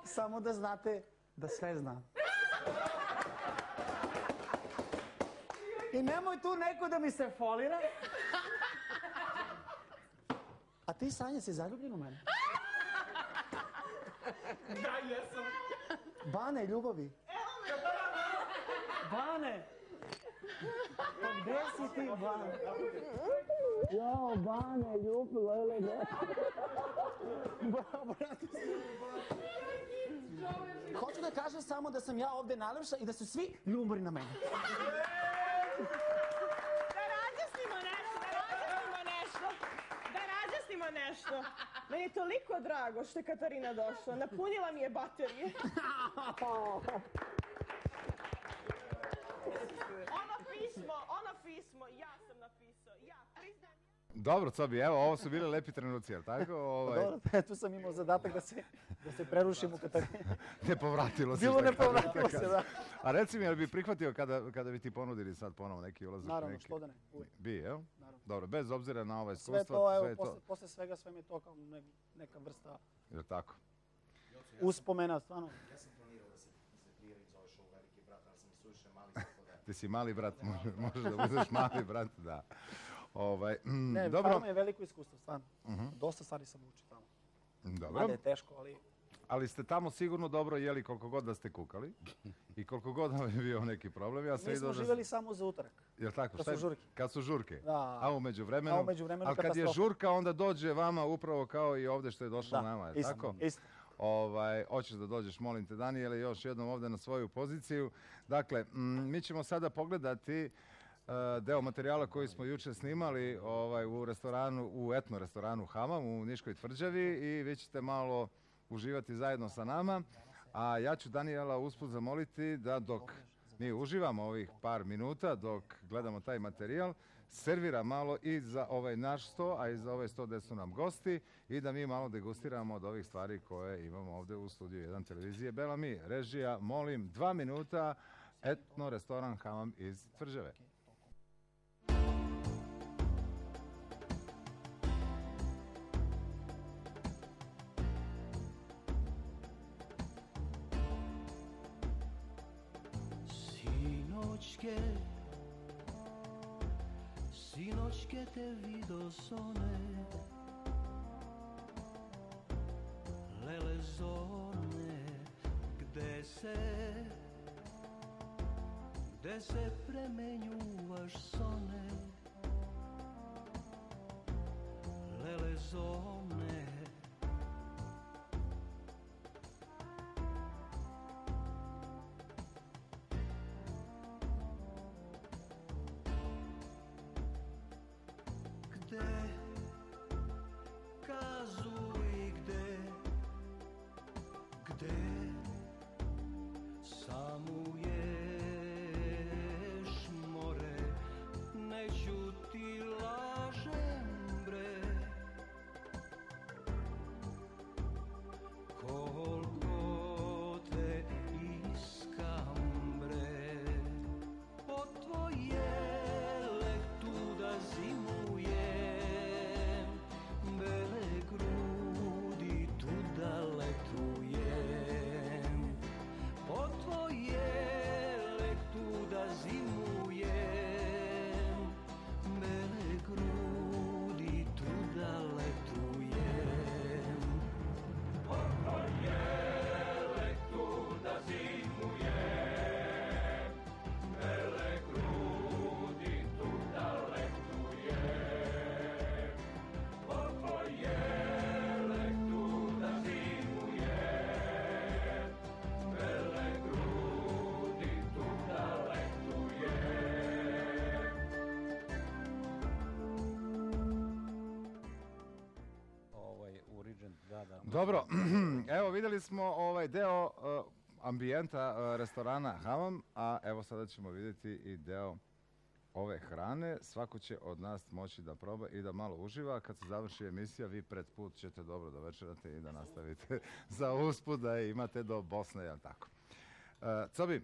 Speaker 4: Samo da znate da sve znam. I nemoj tu neko da mi se folira. A ti, Sanja, si zaljubljen u mene? Da, jesam. Bane, ljubavi. Bane! Pa gde si ti, Bane? Jao, Bane, ljubi, lele, ne. Hoću da kažem samo da sam ja ovde najlepša i da su svi ljubari na mene.
Speaker 11: Da razjasnimo nešto, da razjasnimo nešto. Da razjasnimo nešto. Meni je toliko drago što je Katarina došla. Napunila mi je baterije. Ono pismo, ono pismo, ja
Speaker 1: Dobro, Cobi, evo, ovo su bili lepi trenuci, jel tako? Ovaj,
Speaker 4: Dobro, tu sam imao zadatak da se, da se prerušim u
Speaker 1: ne povratilo se.
Speaker 4: Bilo ne povratilo se, da.
Speaker 1: A reci mi, jel bi prihvatio kada, kada bi ti ponudili sad ponovo neki ulazak?
Speaker 4: Naravno,
Speaker 1: neki?
Speaker 4: što da ne, uvijek.
Speaker 1: Bi, jel?
Speaker 4: Naravno.
Speaker 1: Dobro, bez obzira na ova
Speaker 4: Sve
Speaker 1: iskustva,
Speaker 4: to,
Speaker 1: sve
Speaker 4: evo,
Speaker 1: je
Speaker 4: posle,
Speaker 1: to,
Speaker 4: posle svega sve mi je to kao ne- neka vrsta
Speaker 1: jel tako?
Speaker 4: uspomena, stvarno.
Speaker 1: Ti si mali brat, može, možeš da budeš mali brat, da. Ovaj, mm,
Speaker 4: Ne,
Speaker 1: dobro,
Speaker 4: farma je veliko iskustvo, stvarno.
Speaker 1: Mhm.
Speaker 4: Dosta stvari sam učio tamo.
Speaker 1: dobro.
Speaker 4: Mada je teško, ali
Speaker 1: Ali ste tamo sigurno dobro jeli koliko god da ste kukali i koliko god vam je bio neki problem. Ja
Speaker 4: mi smo
Speaker 1: da...
Speaker 4: živjeli samo za utorak.
Speaker 1: Jel tako?
Speaker 4: kad su žurke.
Speaker 1: Kad su žurke.
Speaker 4: Da.
Speaker 1: A u međuvremenu?
Speaker 4: A u međuvremenu
Speaker 1: Ali kad je žurka, onda dođe vama upravo kao i ovdje što je došlo
Speaker 4: Da,
Speaker 1: nama, je
Speaker 4: isto,
Speaker 1: tako?
Speaker 4: isto.
Speaker 1: Ovaj, hoćeš da dođeš, molim te, Danijele, još jednom ovdje na svoju poziciju. Dakle, mi ćemo sada pogledati deo materijala koji smo jučer snimali ovaj, u restoranu, u etno restoranu Hamam u Niškoj tvrđavi i vi ćete malo uživati zajedno sa nama. A ja ću Danijela usput zamoliti da dok mi uživamo ovih par minuta, dok gledamo taj materijal, servira malo i za ovaj naš sto, a i za ovaj sto gdje su nam gosti i da mi malo degustiramo od ovih stvari koje imamo ovdje u studiju 1 televizije Bela Mi. Režija, molim, dva minuta etno restoran Hamam iz Tvrđave.
Speaker 10: Sinoćke, sinoćke te vido sone. Lele zone, gde se, gde se premenjuvaš sone
Speaker 1: Dobro, evo vidjeli smo ovaj deo uh, ambijenta uh, restorana Hamam, a evo sada ćemo vidjeti i deo ove hrane. Svako će od nas moći da proba i da malo uživa. Kad se završi emisija, vi pred put ćete dobro da večerate i da nastavite za usput da imate do Bosne, jel tako? Uh, Cobi,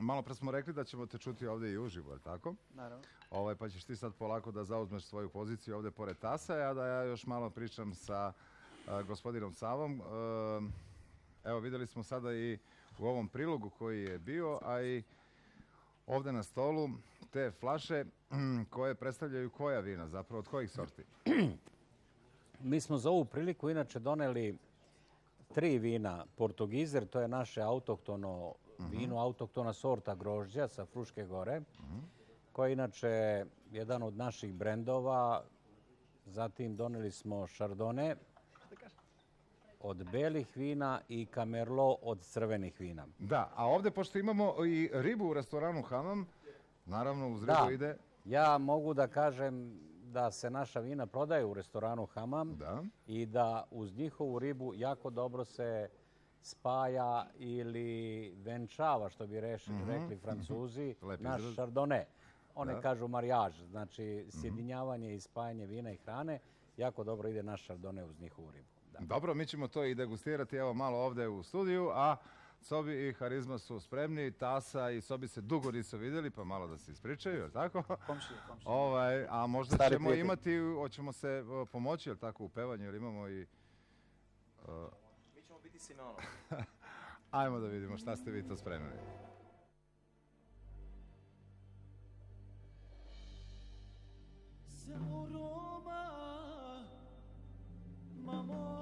Speaker 1: malo pre smo rekli da ćemo te čuti ovdje i uživo, jel tako?
Speaker 4: Naravno.
Speaker 1: Ovaj, pa ćeš ti sad polako da zauzmeš svoju poziciju ovdje pored Tasa, a da ja još malo pričam sa gospodinom Savom. Evo, vidjeli smo sada i u ovom prilogu koji je bio, a i ovdje na stolu te flaše koje predstavljaju koja vina, zapravo od kojih sorti?
Speaker 3: Mi smo za ovu priliku inače doneli tri vina. Portugizer, to je naše autohtono vino, autohtona sorta grožđa sa Fruške gore, koja je inače jedan od naših brendova. Zatim doneli smo Chardonnay od belih vina i Camerlo od crvenih vina.
Speaker 1: Da, a ovdje pošto imamo i ribu u restoranu Hamam, naravno uz ribu
Speaker 3: Da.
Speaker 1: ide...
Speaker 3: Ja mogu da kažem da se naša vina prodaje u restoranu Hamam
Speaker 1: Da.
Speaker 3: i da uz njihovu ribu jako dobro se spaja ili venčava, što bi reš, rekli francuzi,
Speaker 1: Lepi
Speaker 3: naš chardonnay. One
Speaker 1: Da.
Speaker 3: kažu marijaž, znači sjedinjavanje i spajanje vina i hrane. Jako dobro ide naš chardonnay uz njihovu ribu. Da.
Speaker 1: Dobro, mi ćemo to i degustirati evo malo ovdje u studiju, a Sobi i Harizma su spremni, Tasa i Sobi se dugo nisu vidjeli, pa malo da se ispričaju, jel tako?
Speaker 4: Komšije, komšije.
Speaker 1: Ovaj, a možda
Speaker 4: Stari
Speaker 1: ćemo
Speaker 4: prijatelj.
Speaker 1: imati, hoćemo se o, pomoći, jel tako, u pevanju, jer imamo i... uh,
Speaker 12: Mi ćemo biti Simano.
Speaker 1: ajmo da vidimo šta ste vi to spremili.
Speaker 10: Samo Roma, mamo,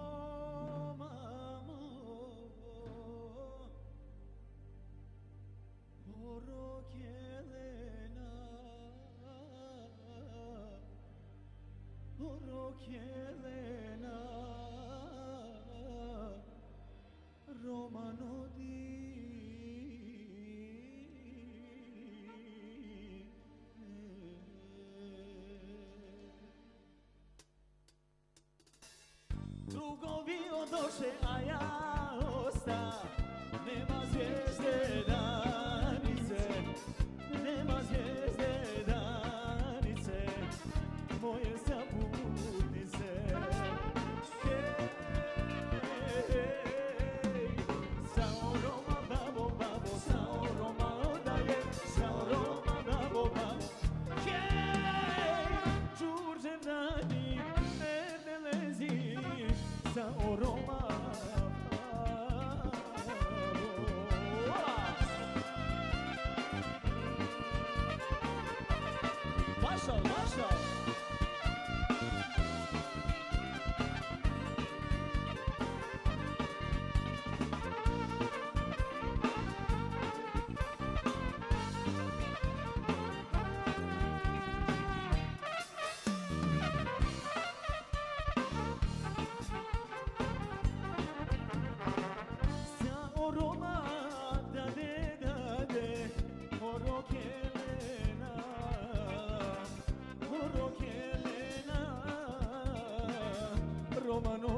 Speaker 10: Porok Jelena, Romano di Drugovi odoše, a ja osta Nema zvijezde danice Nema zvijezde danice Moje saputnice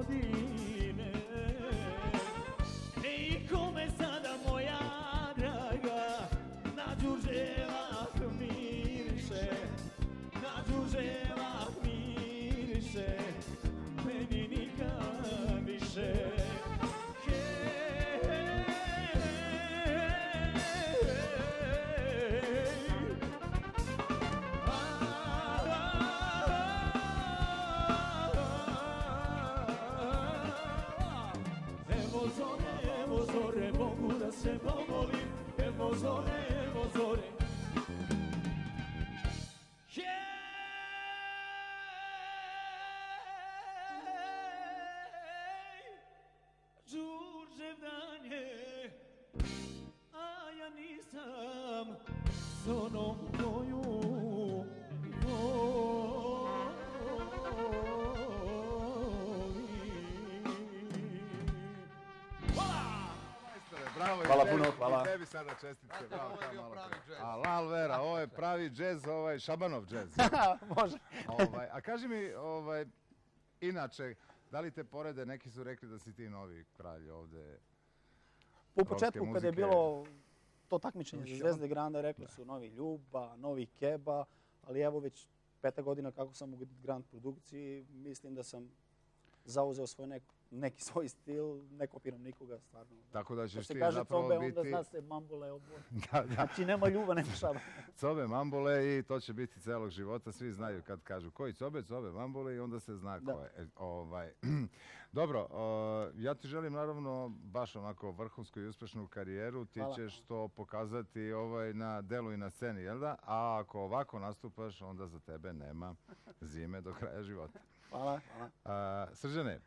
Speaker 10: the sada
Speaker 1: čestitke. Bravo,
Speaker 12: ovo je bio
Speaker 1: malo
Speaker 12: pravi džez.
Speaker 1: A Lal Vera, ovo je pravi džez, ovaj Šabanov džez.
Speaker 4: Može.
Speaker 1: ovaj, a kaži mi, ovaj, inače, da li te porede, neki su rekli da si ti novi kralj ovde.
Speaker 4: U početku kada je bilo to takmičenje za Zvezde Granda, rekli su novi Ljuba, novi Keba, ali evo već peta godina kako sam u Grand produkciji, mislim da sam zauzeo svoj nek, neki svoj stil, ne kopiram nikoga, stvarno.
Speaker 1: Tako da
Speaker 4: Kad
Speaker 1: ćeš
Speaker 4: se
Speaker 1: ti
Speaker 4: kaže
Speaker 1: zapravo biti...
Speaker 4: onda zna se mambule odbor.
Speaker 1: Da, da.
Speaker 4: Znači nema ljuba, nema šaba.
Speaker 1: Cobe, mambule i to će biti celog života. Svi znaju kad kažu koji cobe, cobe, mambule i onda se zna
Speaker 4: Da.
Speaker 1: ko je. E, ovaj. Dobro, o, ja ti želim naravno baš onako vrhunsku i uspešnu karijeru. Ti
Speaker 4: Hvala.
Speaker 1: ćeš to pokazati ovaj, na delu i na sceni, jel da? A ako ovako nastupaš, onda za tebe nema zime do kraja života.
Speaker 4: Hvala, hvala.
Speaker 1: A, Srđane,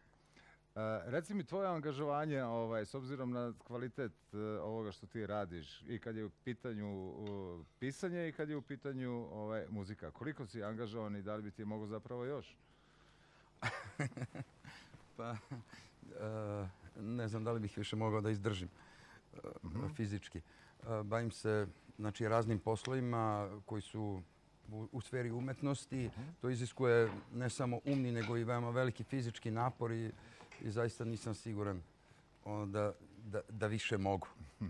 Speaker 1: reci mi tvoje angažovanje ovaj, s obzirom na kvalitet e, ovoga što ti radiš i kad je u pitanju pisanje i kad je u pitanju ovaj, muzika. Koliko si angažovan i da li bi ti mogao zapravo još?
Speaker 2: Pa, e, ne znam da li bih više mogao da izdržim e, fizički. E, Bavim se znači, raznim poslovima koji su u, u sferi umetnosti. To iziskuje ne samo umni, nego i veoma veliki fizički napor i, i zaista nisam siguran ono, da, da, više mogu.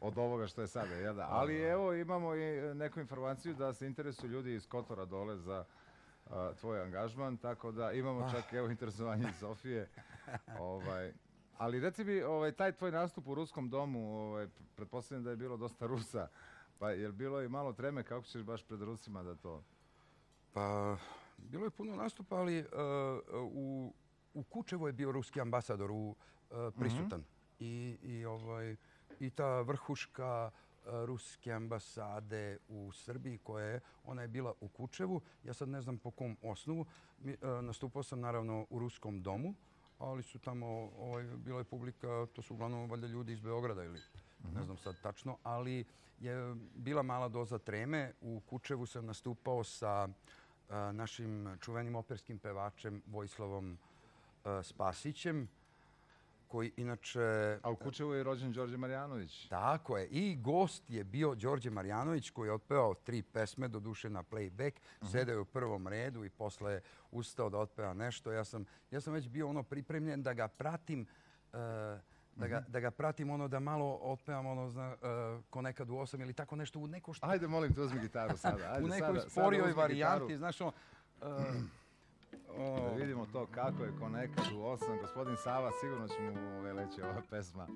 Speaker 1: Od ovoga što je sada, jel da? Ali evo imamo i neku informaciju da se interesuju ljudi iz Kotora dole za a, tvoj angažman, tako da imamo čak evo interesovanje iz Sofije. ovaj, ali reci mi, ovaj, taj tvoj nastup u Ruskom domu, ovaj, pretpostavljam da je bilo dosta Rusa, pa je bilo i malo treme kako ćeš baš pred Rusima da to...
Speaker 2: Pa, bilo je puno nastupa, ali e, u, u Kučevu je bio ruski ambasador u, e, prisutan. I, i, ovaj, I ta vrhuška e, ruske ambasade u Srbiji koja je, ona je bila u Kučevu. Ja sad ne znam po kom osnovu. E, nastupao sam naravno u Ruskom domu, ali su tamo, ovaj, bila je publika, to su uglavnom valjda ljudi iz Beograda ili ne znam sad tačno, ali je bila mala doza treme. U Kučevu sam nastupao sa a, našim čuvenim operskim pevačem Vojislavom Spasićem, koji inače...
Speaker 1: A u Kučevu je rođen Đorđe Marjanović.
Speaker 2: Tako je. I gost je bio Đorđe Marjanović koji je otpevao tri pesme, do duše na playback. Sedeo je u prvom redu i posle je ustao da otpeva nešto. Ja sam, ja sam već bio ono pripremljen da ga pratim e, da ga, da ga pratim ono da malo otpevam ono zna, e, ko nekad u osam ili tako nešto u neko što
Speaker 1: Ajde, molim te, uzmi gitaru sada. Ajde,
Speaker 2: u nekoj sporijoj varijanti, znaš ono e,
Speaker 1: Da vidimo to kako je ko nekad u osam. Gospodin Sava, sigurno će mu ovaj, leći ova pesma.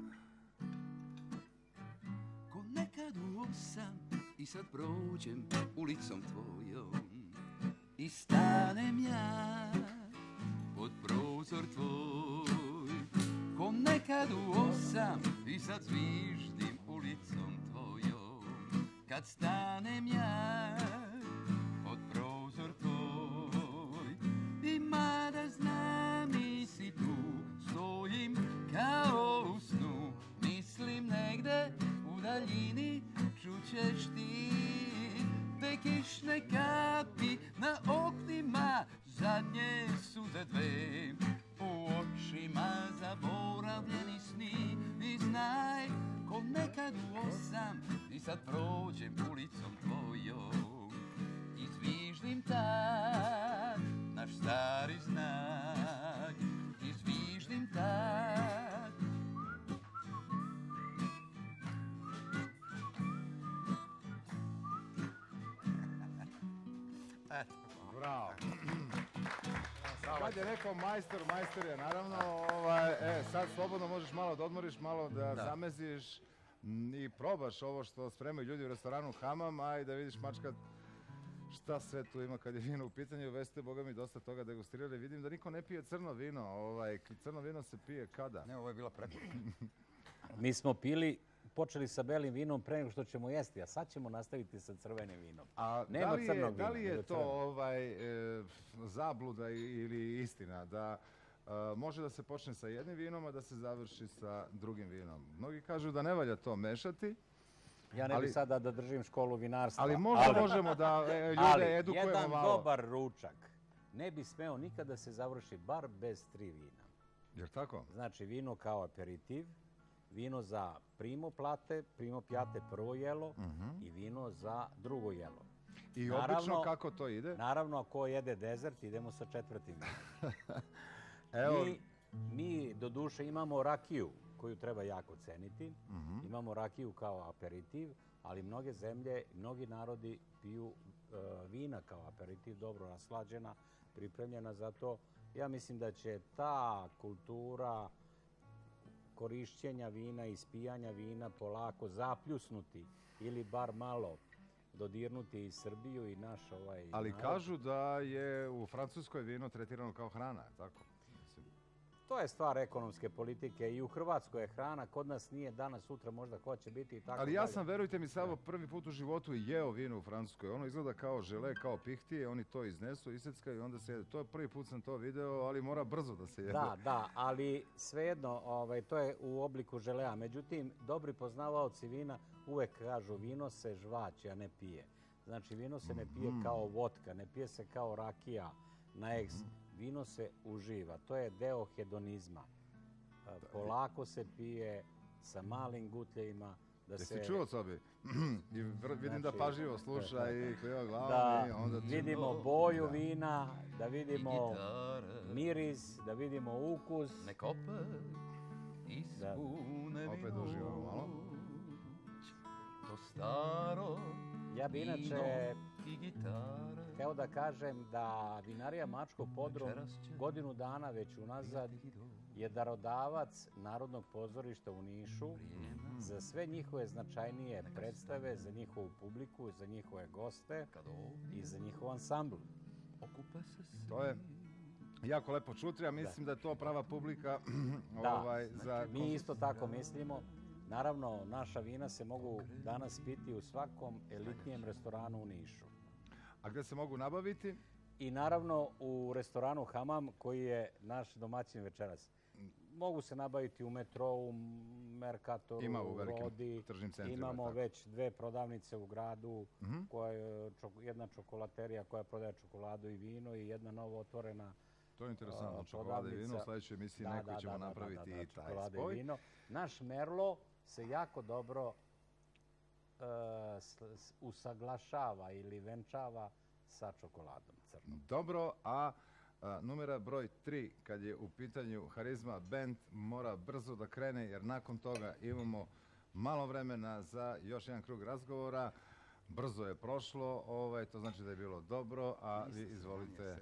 Speaker 13: Ko nekad u osam i sad prođem ulicom tvojom i stanem ja pod prozor tvoj. Ko nekad u osam i sad zviždim ulicom tvojom kad stanem ja mada znam nisi tu, stojim kao u snu, mislim negde u daljini čućeš ti. Te kišne kapi na oknima zadnje suze dve. U očima zaboravljeni sni. I znaj ko nekad u osam i I sad prođem ulicom tvojom. I zviždim tad Naš stari znak I zviždim
Speaker 2: Eto.
Speaker 1: Bravo. Kad je rekao majstor, majstor je naravno, ovaj, e, sad slobodno možeš malo da odmoriš, malo da,
Speaker 2: Da.
Speaker 1: zameziš i probaš ovo što spremaju ljudi u restoranu Hamam, a i da vidiš mačka šta sve tu ima kad je vino u pitanju. Već ste, boga mi, dosta toga degustirali. Vidim da niko ne pije crno vino. Ovaj, crno vino se pije kada?
Speaker 2: Ne, ovo je bila preko.
Speaker 3: Mi smo pili, počeli sa belim vinom pre nego što ćemo jesti, a sad ćemo nastaviti sa crvenim vinom.
Speaker 1: A
Speaker 3: Nema
Speaker 1: da li je, da li je to ovaj, e, zabluda ili istina da e, može da se počne sa jednim vinom, a da se završi sa drugim vinom? Mnogi kažu da ne valja to mešati,
Speaker 3: Ja ne
Speaker 1: ali-
Speaker 3: bih sada da držim školu vinarstva.
Speaker 1: ali možda možemo da e, ljude
Speaker 3: ali
Speaker 1: edukujemo
Speaker 3: jedan
Speaker 1: malo.
Speaker 3: dobar ručak ne bi smeo nikada da se završi bar bez tri vina.
Speaker 1: Jer tako?
Speaker 3: Znači vino kao aperitiv, vino za primo plate, primo pjate prvo jelo i vino za drugo jelo.
Speaker 1: I
Speaker 3: Naravno-
Speaker 1: obično kako to ide?
Speaker 3: Naravno, ako jede dezert, idemo sa četvrtim vinom.
Speaker 1: Evo,
Speaker 3: Mi, mi do duše imamo rakiju koju treba jako ceniti.
Speaker 1: Mhm.
Speaker 3: Imamo rakiju kao aperitiv, ali mnoge zemlje, mnogi narodi piju e, vina kao aperitiv, dobro raslađena, pripremljena za to. Ja mislim da će ta kultura korišćenja vina i ispijanja vina polako zapljusnuti ili bar malo dodirnuti i Srbiju i naš ovaj
Speaker 1: ali
Speaker 3: narod.
Speaker 1: kažu da je u Francuskoj vino tretirano kao hrana, tako?
Speaker 3: To je stvar ekonomske politike i u Hrvatskoj je hrana, kod nas nije danas, sutra možda hoće biti i tako
Speaker 1: Ali ja
Speaker 3: dalje.
Speaker 1: sam, verujte mi, samo prvi put u životu jeo vino u Francuskoj. Ono izgleda kao žele, kao pihtije, oni to iznesu, iseckaju i onda se jede. To je prvi put sam to video, ali mora brzo da se jede.
Speaker 3: Da, da, ali svejedno, ovaj, to je u obliku želea. Međutim, dobri poznavaoci vina uvek kažu vino se žvaće, a ne pije. Znači, vino se ne pije
Speaker 1: Mhm.
Speaker 3: kao vodka, ne pije se kao rakija na eks. Vino se uživa, to je deo hedonizma. E, Polako se pije sa malim gutljevima. Da
Speaker 1: Jesi
Speaker 3: se,
Speaker 1: čuo, Sobi? I vidim da
Speaker 3: Znači,
Speaker 1: pažljivo sluša i kliva glavom
Speaker 3: da
Speaker 1: i onda... ti-
Speaker 3: vidimo
Speaker 1: Da.
Speaker 3: boju vina, da vidimo miris, da vidimo ukus.
Speaker 13: Nek opet
Speaker 3: Da.
Speaker 13: ispune
Speaker 1: Opet uživamo malo.
Speaker 13: To staro
Speaker 3: Ja bi
Speaker 13: vino
Speaker 3: inače
Speaker 13: i gitara.
Speaker 3: Hteo da kažem da vinarija Mačko Podrum godinu dana već unazad je darodavac Narodnog pozorišta u Nišu za sve njihove značajnije predstave, za njihovu publiku, za njihove goste i za njihov ansambl.
Speaker 1: To je jako lepo čuti, a mislim da je to prava publika
Speaker 3: Da,
Speaker 1: ovaj, za...
Speaker 3: Mi isto tako mislimo. Naravno, naša vina se mogu danas piti u svakom elitnijem restoranu u Nišu.
Speaker 1: A gde se mogu nabaviti?
Speaker 3: I naravno u restoranu Hamam koji je naš domaćin večeras. Mogu se nabaviti u metrou, Merkatoru,
Speaker 1: Ima u
Speaker 3: Rodi. Imamo
Speaker 1: tako.
Speaker 3: već dve prodavnice u gradu, čok- jedna čokolaterija koja prodaje čokoladu i vino i jedna novo otvorena
Speaker 1: To je interesantno, čokolada i vino. U sledećoj emisiji neko ćemo
Speaker 3: da,
Speaker 1: napraviti
Speaker 3: da, da,
Speaker 1: i taj spoj.
Speaker 3: i vino. Naš Merlo se jako dobro usaglašava ili venčava sa čokoladom crnom.
Speaker 1: Dobro, a, a, numera broj 3, kad je u pitanju Harizma Band, mora brzo da krene, jer nakon toga imamo malo vremena za još jedan krug razgovora. Brzo je prošlo, ovaj, to znači da je bilo dobro, a vi izvolite.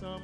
Speaker 10: Što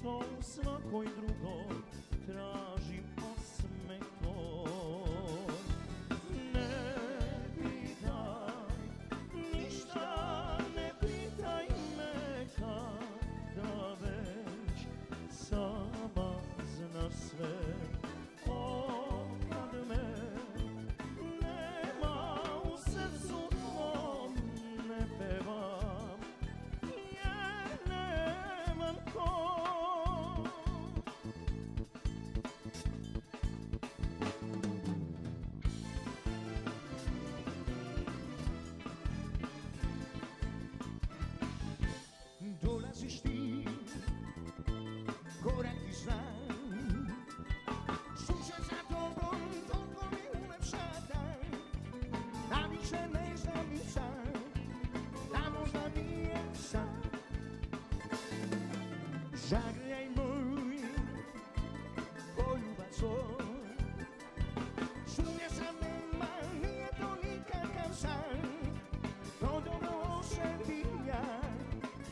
Speaker 10: slično svakoj drugoj.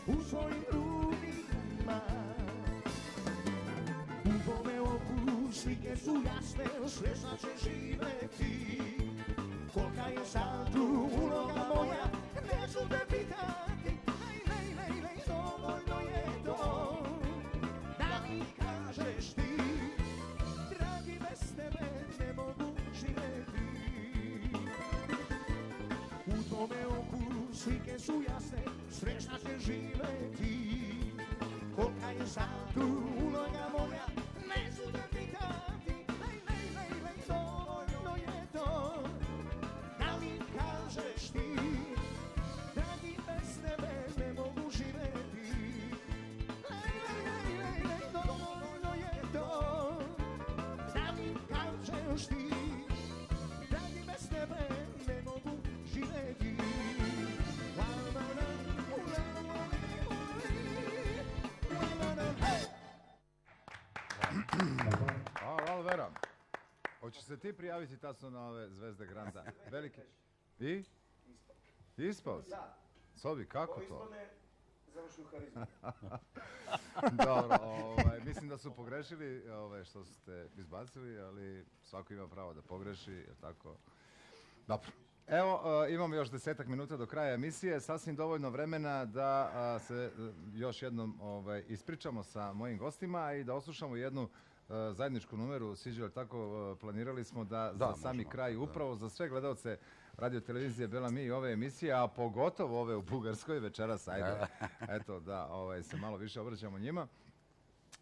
Speaker 10: U svojim grudima U tome oku slike su jasne, srećna će živeti. Kolika je sad uloga moja, neću te pitati. Lej, lej, lej, lej, dovoljno je to Da mi kažeš ti. Dragi, bez tebe ne mogu živeti U tome oku slike su jasne, srećna će živeti Kolika
Speaker 1: se ti prijaviti tasno na ove zvezde Granda? Velike. I? Ispao si?
Speaker 14: Da.
Speaker 1: Sobi, kako
Speaker 14: Ko
Speaker 1: to?
Speaker 14: ispadne, završi u harizmu.
Speaker 1: Dobro, ovaj, mislim da su pogrešili ovaj, što ste izbacili, ali svako ima pravo da pogreši, je tako? Dobro. Evo, e, imamo još desetak minuta do kraja emisije, sasvim dovoljno vremena da se e, još jednom ovaj, ispričamo sa mojim gostima i da oslušamo jednu zajedničku numeru, jel tako, e, planirali smo da,
Speaker 2: Da,
Speaker 1: za sami kraj,
Speaker 2: da.
Speaker 1: upravo za sve gledalce radio televizije Bela Mi i ove emisije, a pogotovo ove u Bugarskoj večeras, ajde, eto da ovaj, se malo više obraćamo njima.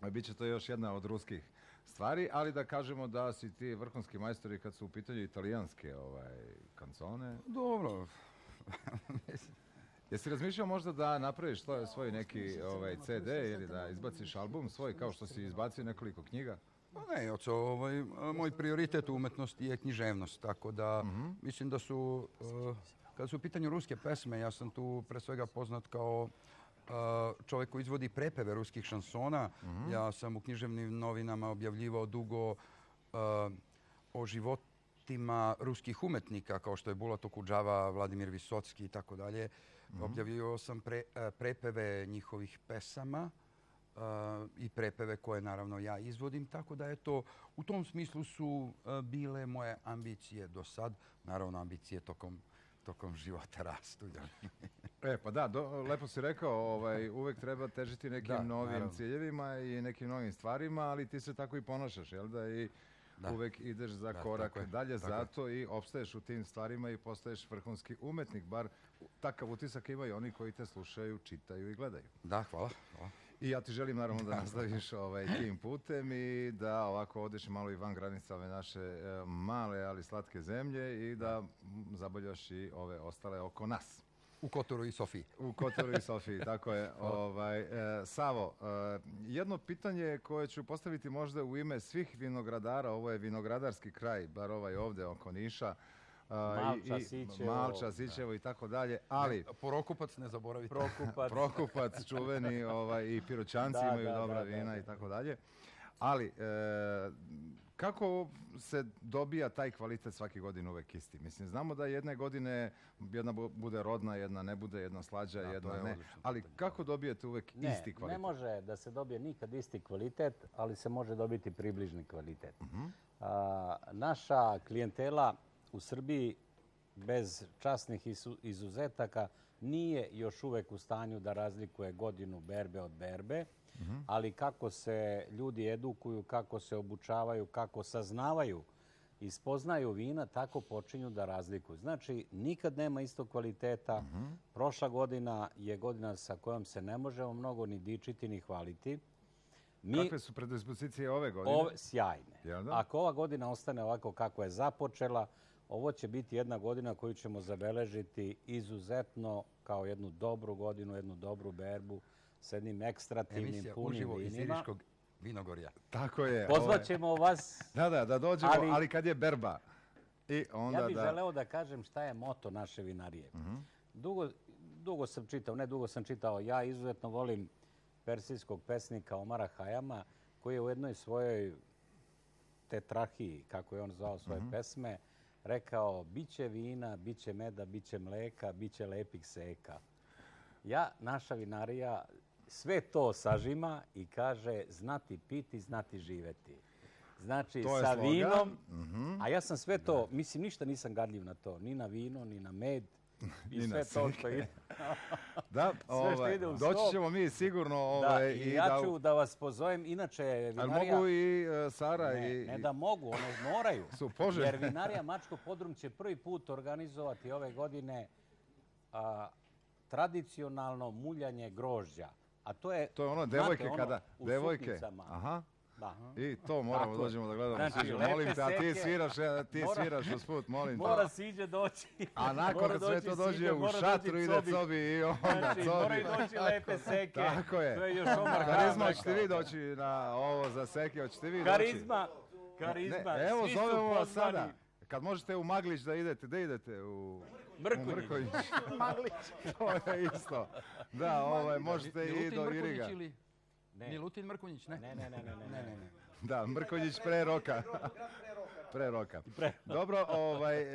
Speaker 1: E, Biće to još jedna od ruskih stvari, ali da kažemo da si ti vrhunski majstori kad su u pitanju italijanske ovaj, kancone.
Speaker 2: Dobro.
Speaker 1: Jesi razmišljao možda da napraviš svoj, svoj neki ovaj, CD ili da izbaciš album svoj kao što si izbacio nekoliko knjiga?
Speaker 2: Pa ne, oco, ovaj, moj prioritet u umetnosti je književnost, tako da
Speaker 1: Mhm.
Speaker 2: mislim da su, uh, kada su u pitanju ruske pesme, ja sam tu pre svega poznat kao uh, čovjek koji izvodi prepeve ruskih šansona.
Speaker 1: Mhm.
Speaker 2: Ja sam u književnim novinama objavljivao dugo uh, o životima ruskih umetnika, kao što je Bulato Kudžava, Vladimir Visocki i tako dalje.
Speaker 1: Mhm.
Speaker 2: Objavljivao sam pre- uh, prepeve njihovih pesama uh, i prepeve koje naravno ja izvodim, tako da je to, u tom smislu su uh, bile moje ambicije do sad, naravno ambicije tokom, tokom života rastu.
Speaker 1: E, pa da, do- lepo si rekao, ovaj, uvek treba težiti nekim
Speaker 2: Da,
Speaker 1: novim
Speaker 2: naravno.
Speaker 1: ciljevima i nekim novim stvarima, ali ti se tako i ponašaš, jel da? I
Speaker 2: Da.
Speaker 1: uvek ideš za
Speaker 2: Da,
Speaker 1: korak
Speaker 2: tako je,
Speaker 1: dalje,
Speaker 2: je.
Speaker 1: zato i opstaješ u tim stvarima i postaješ vrhunski umetnik, bar takav utisak imaju oni koji te slušaju, čitaju i gledaju.
Speaker 2: Da, hvala. hvala.
Speaker 1: I ja ti želim naravno da nastaviš ovaj, tim putem i da ovako odeš malo i van granica ove naše e, male, ali slatke zemlje i da zaboljaš i ove ostale oko nas.
Speaker 2: U Kotoru i Sofiji.
Speaker 1: U Kotoru i Sofiji, tako je. Ovaj, e, Savo, e, jedno pitanje koje ću postaviti možda u ime svih vinogradara, ovo je vinogradarski kraj, bar ovaj ovde oko Niša. i-
Speaker 3: Malča,
Speaker 1: i-
Speaker 3: Sićevo.
Speaker 1: Malča, Sićevo i tako dalje, ali...
Speaker 2: Ne, Prokupac ne zaboravite.
Speaker 3: Prokupac.
Speaker 1: Prokupac, čuveni ovaj, i piroćanci
Speaker 3: Da,
Speaker 1: imaju
Speaker 3: da,
Speaker 1: dobra
Speaker 3: da,
Speaker 1: vina
Speaker 3: da.
Speaker 1: i tako dalje. Ali, e, Kako se dobija taj kvalitet svake godine uvek isti? Mislim, znamo da jedne godine jedna bu- bude rodna, jedna ne bude, jedna slađa,
Speaker 2: Da,
Speaker 1: jedna
Speaker 2: je
Speaker 1: ne. Ali kako dobijete uvek
Speaker 3: Ne,
Speaker 1: isti kvalitet?
Speaker 3: ne može da se dobije nikad isti kvalitet, ali se može dobiti približni kvalitet.
Speaker 1: Mhm.
Speaker 3: A, naša klijentela u Srbiji bez časnih izuzetaka nije još uvek u stanju da razlikuje godinu berbe od berbe, Ali kako se ljudi edukuju, kako se obučavaju, kako saznavaju i spoznaju vina, tako počinju da razlikuju. Znači, nikad nema istog kvaliteta. Prošla godina je godina sa kojom se ne možemo mnogo ni dičiti ni hvaliti. Mi,
Speaker 1: Kakve su predispozicije ove godine?
Speaker 3: ove, sjajne. Ako ova godina ostane ovako kako je započela, ovo će biti jedna godina koju ćemo zabeležiti izuzetno kao jednu dobru godinu, jednu dobru berbu sa jednim ekstrativnim
Speaker 2: Emisija
Speaker 3: punim
Speaker 2: uživo iz. Iriškog vinogorja.
Speaker 1: Tako je.
Speaker 3: Pozvat
Speaker 1: ovaj-
Speaker 3: ćemo vas.
Speaker 1: Da, da, da dođemo, ali,
Speaker 3: ali-
Speaker 1: kad je berba. I onda
Speaker 3: ja bih
Speaker 1: da...
Speaker 3: želeo da kažem šta je moto naše vinarije.
Speaker 1: Mhm.
Speaker 3: Dugo, dugo sam čitao, ne dugo sam čitao, ja izuzetno volim persijskog pesnika Omara Hayama, koji je u jednoj svojoj tetrahiji, kako je on zvao svoje
Speaker 1: Mhm.
Speaker 3: pesme, rekao biće vina, biće meda, biće mleka, biće lepih seka. Ja, naša vinarija, sve to sažima i kaže znati piti, znati živeti. Znači, sa
Speaker 1: slogan.
Speaker 3: vinom,
Speaker 1: Mhm.
Speaker 3: a ja sam sve to, mislim, ništa nisam gadljiv na to, ni na vino, ni na med, i sve to što ide.
Speaker 1: Da,
Speaker 3: što
Speaker 1: ovaj,
Speaker 3: ide
Speaker 1: doći ćemo mi sigurno
Speaker 3: Da,
Speaker 1: ovaj,
Speaker 3: i ja ću da vas pozovem, inače
Speaker 1: Ali
Speaker 3: vinarija...
Speaker 1: mogu i e, Sara
Speaker 3: ne,
Speaker 1: i...
Speaker 3: ne da mogu, one moraju.
Speaker 1: Su.
Speaker 3: Jer vinarija Mačko Podrum će prvi put organizovati ove godine a, tradicionalno muljanje grožđa. A to je,
Speaker 1: To je ono,
Speaker 3: znate,
Speaker 1: devojke
Speaker 3: ono,
Speaker 1: kada...
Speaker 3: u
Speaker 1: Devojke,
Speaker 3: sutnicama.
Speaker 1: aha.
Speaker 3: Da.
Speaker 1: I to moramo
Speaker 3: Tako
Speaker 1: dođemo da gledamo.
Speaker 3: Znači,
Speaker 1: molim te, a ti sviraš, ti
Speaker 3: Mora-
Speaker 1: sviraš usput, molim te.
Speaker 3: Mora siđe doći.
Speaker 1: A nakon kad sve to dođe u šatru ide
Speaker 3: Cobi.
Speaker 1: i onda
Speaker 3: Znači,
Speaker 1: cobi.
Speaker 3: moraju doći lepe seke.
Speaker 1: Tako je.
Speaker 3: To je još Omar
Speaker 1: Karizma, hoćete vi doći na ovo za seke, hoćete vi doći?
Speaker 3: Karizma, karizma,
Speaker 1: Ne, evo zovemo vas sada. Kad možete u Maglić da idete, da idete u...
Speaker 3: Mrkonjić. Maglić.
Speaker 1: to je isto. Da, ovaj, možete i
Speaker 2: Milutin
Speaker 1: do
Speaker 2: Mrkonjić
Speaker 1: Iriga.
Speaker 2: ili-
Speaker 3: Ne.
Speaker 2: Milutin Mrkonjić, ne?
Speaker 3: Ne, ne, ne, ne, ne, ne, ne.
Speaker 1: Da, Mrkonjić pre roka. pre roka. Dobro, ovaj,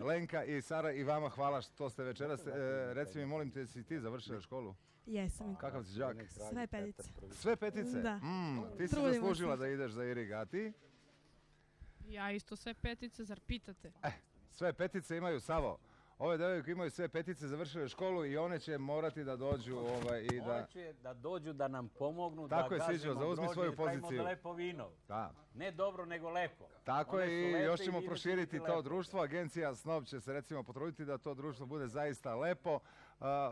Speaker 1: Lenka i Sara i vama hvala što ste večeras. E, reci mi, molim te, si ti završila školu?
Speaker 15: Jesam.
Speaker 1: Kakav si đak?
Speaker 15: Sve petice.
Speaker 1: Sve petice?
Speaker 15: Da.
Speaker 1: Mm, ti si zaslužila da ideš za Iriga, a ti?
Speaker 5: Ja isto sve petice, zar pitate?
Speaker 1: Sve petice imaju Savo. Ove devojke imaju sve petice, završile školu i one će morati da dođu ovaj, i da...
Speaker 3: One će da dođu da nam pomognu
Speaker 1: Tako
Speaker 3: da
Speaker 1: je, zauzmi
Speaker 3: grožđe
Speaker 1: svoju
Speaker 3: i
Speaker 1: poziciju.
Speaker 3: lepo vino.
Speaker 1: Da.
Speaker 3: Ne dobro, nego lepo.
Speaker 1: Tako
Speaker 3: One
Speaker 1: je i još ćemo proširiti to
Speaker 3: lepo.
Speaker 1: društvo. Agencija Snob će se recimo potruditi da to društvo bude zaista lepo.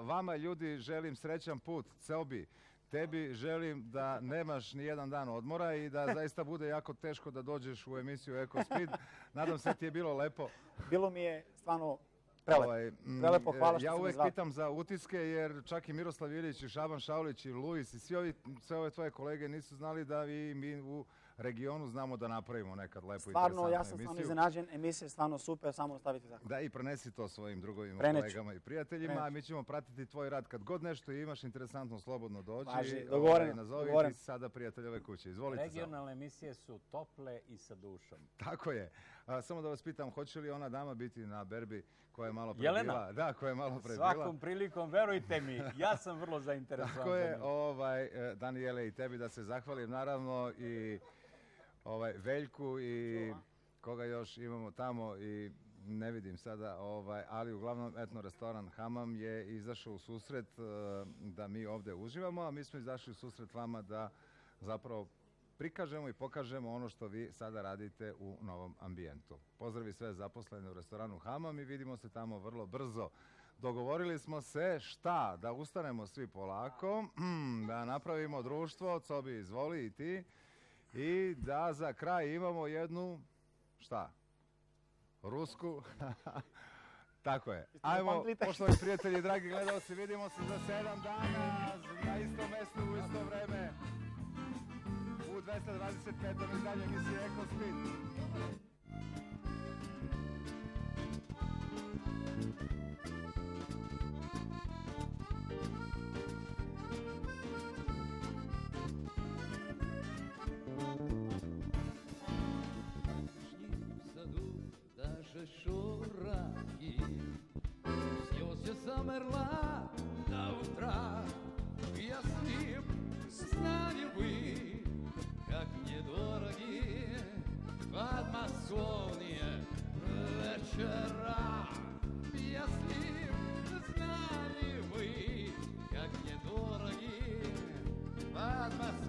Speaker 1: Vama ljudi želim srećan put, Celbi. Tebi želim da nemaš ni jedan dan odmora i da zaista bude jako teško da dođeš u emisiju Eko Speed. Nadam se ti je bilo lepo.
Speaker 4: Bilo mi je stvarno prelepo.
Speaker 1: Ovaj, mm,
Speaker 4: Prelepo, hvala što
Speaker 1: Ja uvek pitam za utiske jer čak i Miroslav Ilić i Šaban Šaulić i Luis i svi ovi, sve ove tvoje kolege nisu znali da vi mi u regionu znamo da napravimo nekad lepo
Speaker 4: Stvarno,
Speaker 1: interesantnu
Speaker 4: ja sam stvarno
Speaker 1: emisiju.
Speaker 4: iznenađen. Emisija je stvarno super, samo nastavite tako.
Speaker 1: Da, i prenesi to svojim drugovima,
Speaker 4: Preneću.
Speaker 1: kolegama i prijateljima, a mi ćemo pratiti tvoj rad. Kad god nešto imaš interesantno, slobodno dođi.
Speaker 4: Važi,
Speaker 1: ovaj,
Speaker 4: dogovoreno,
Speaker 1: nazovi ti sada prijatelj ove kuće. Izvolite.
Speaker 3: Regionalne emisije su tople i sa dušom.
Speaker 1: Tako je. A, samo da vas pitam, hoće li ona dama biti na berbi koja je malo pre
Speaker 3: Jelena?
Speaker 1: bila? Da, koja je malo pre bila.
Speaker 3: Svakom prilikom, verujte mi, ja sam vrlo zainteresovan.
Speaker 1: Tako je, ovaj, e, Danijele i tebi da se zahvalim naravno i ovaj, Veljku i koga još imamo tamo i ne vidim sada, ovaj, ali uglavnom etno restoran Hamam je izašao u susret e, da mi ovde uživamo, a mi smo izašli u susret vama da zapravo prikažemo i pokažemo ono što vi sada radite u novom ambijentu. Pozdravi sve zaposlene u restoranu Hamam i vidimo se tamo vrlo brzo. Dogovorili smo se šta? Da ustanemo svi polako, da napravimo društvo, Cobi izvoli i ti, i da za kraj imamo jednu, šta? Rusku. Tako je. Ajmo, poštovani prijatelji, dragi gledalci, vidimo se za sedam dana na istom mestu u isto vreme u 225. izdanju emisije Слышишь все Снился
Speaker 2: замерла до утра. Я с ним знали вы Как недороги подмосковные вечера. Я с ним знали вы Как недороги подмосковные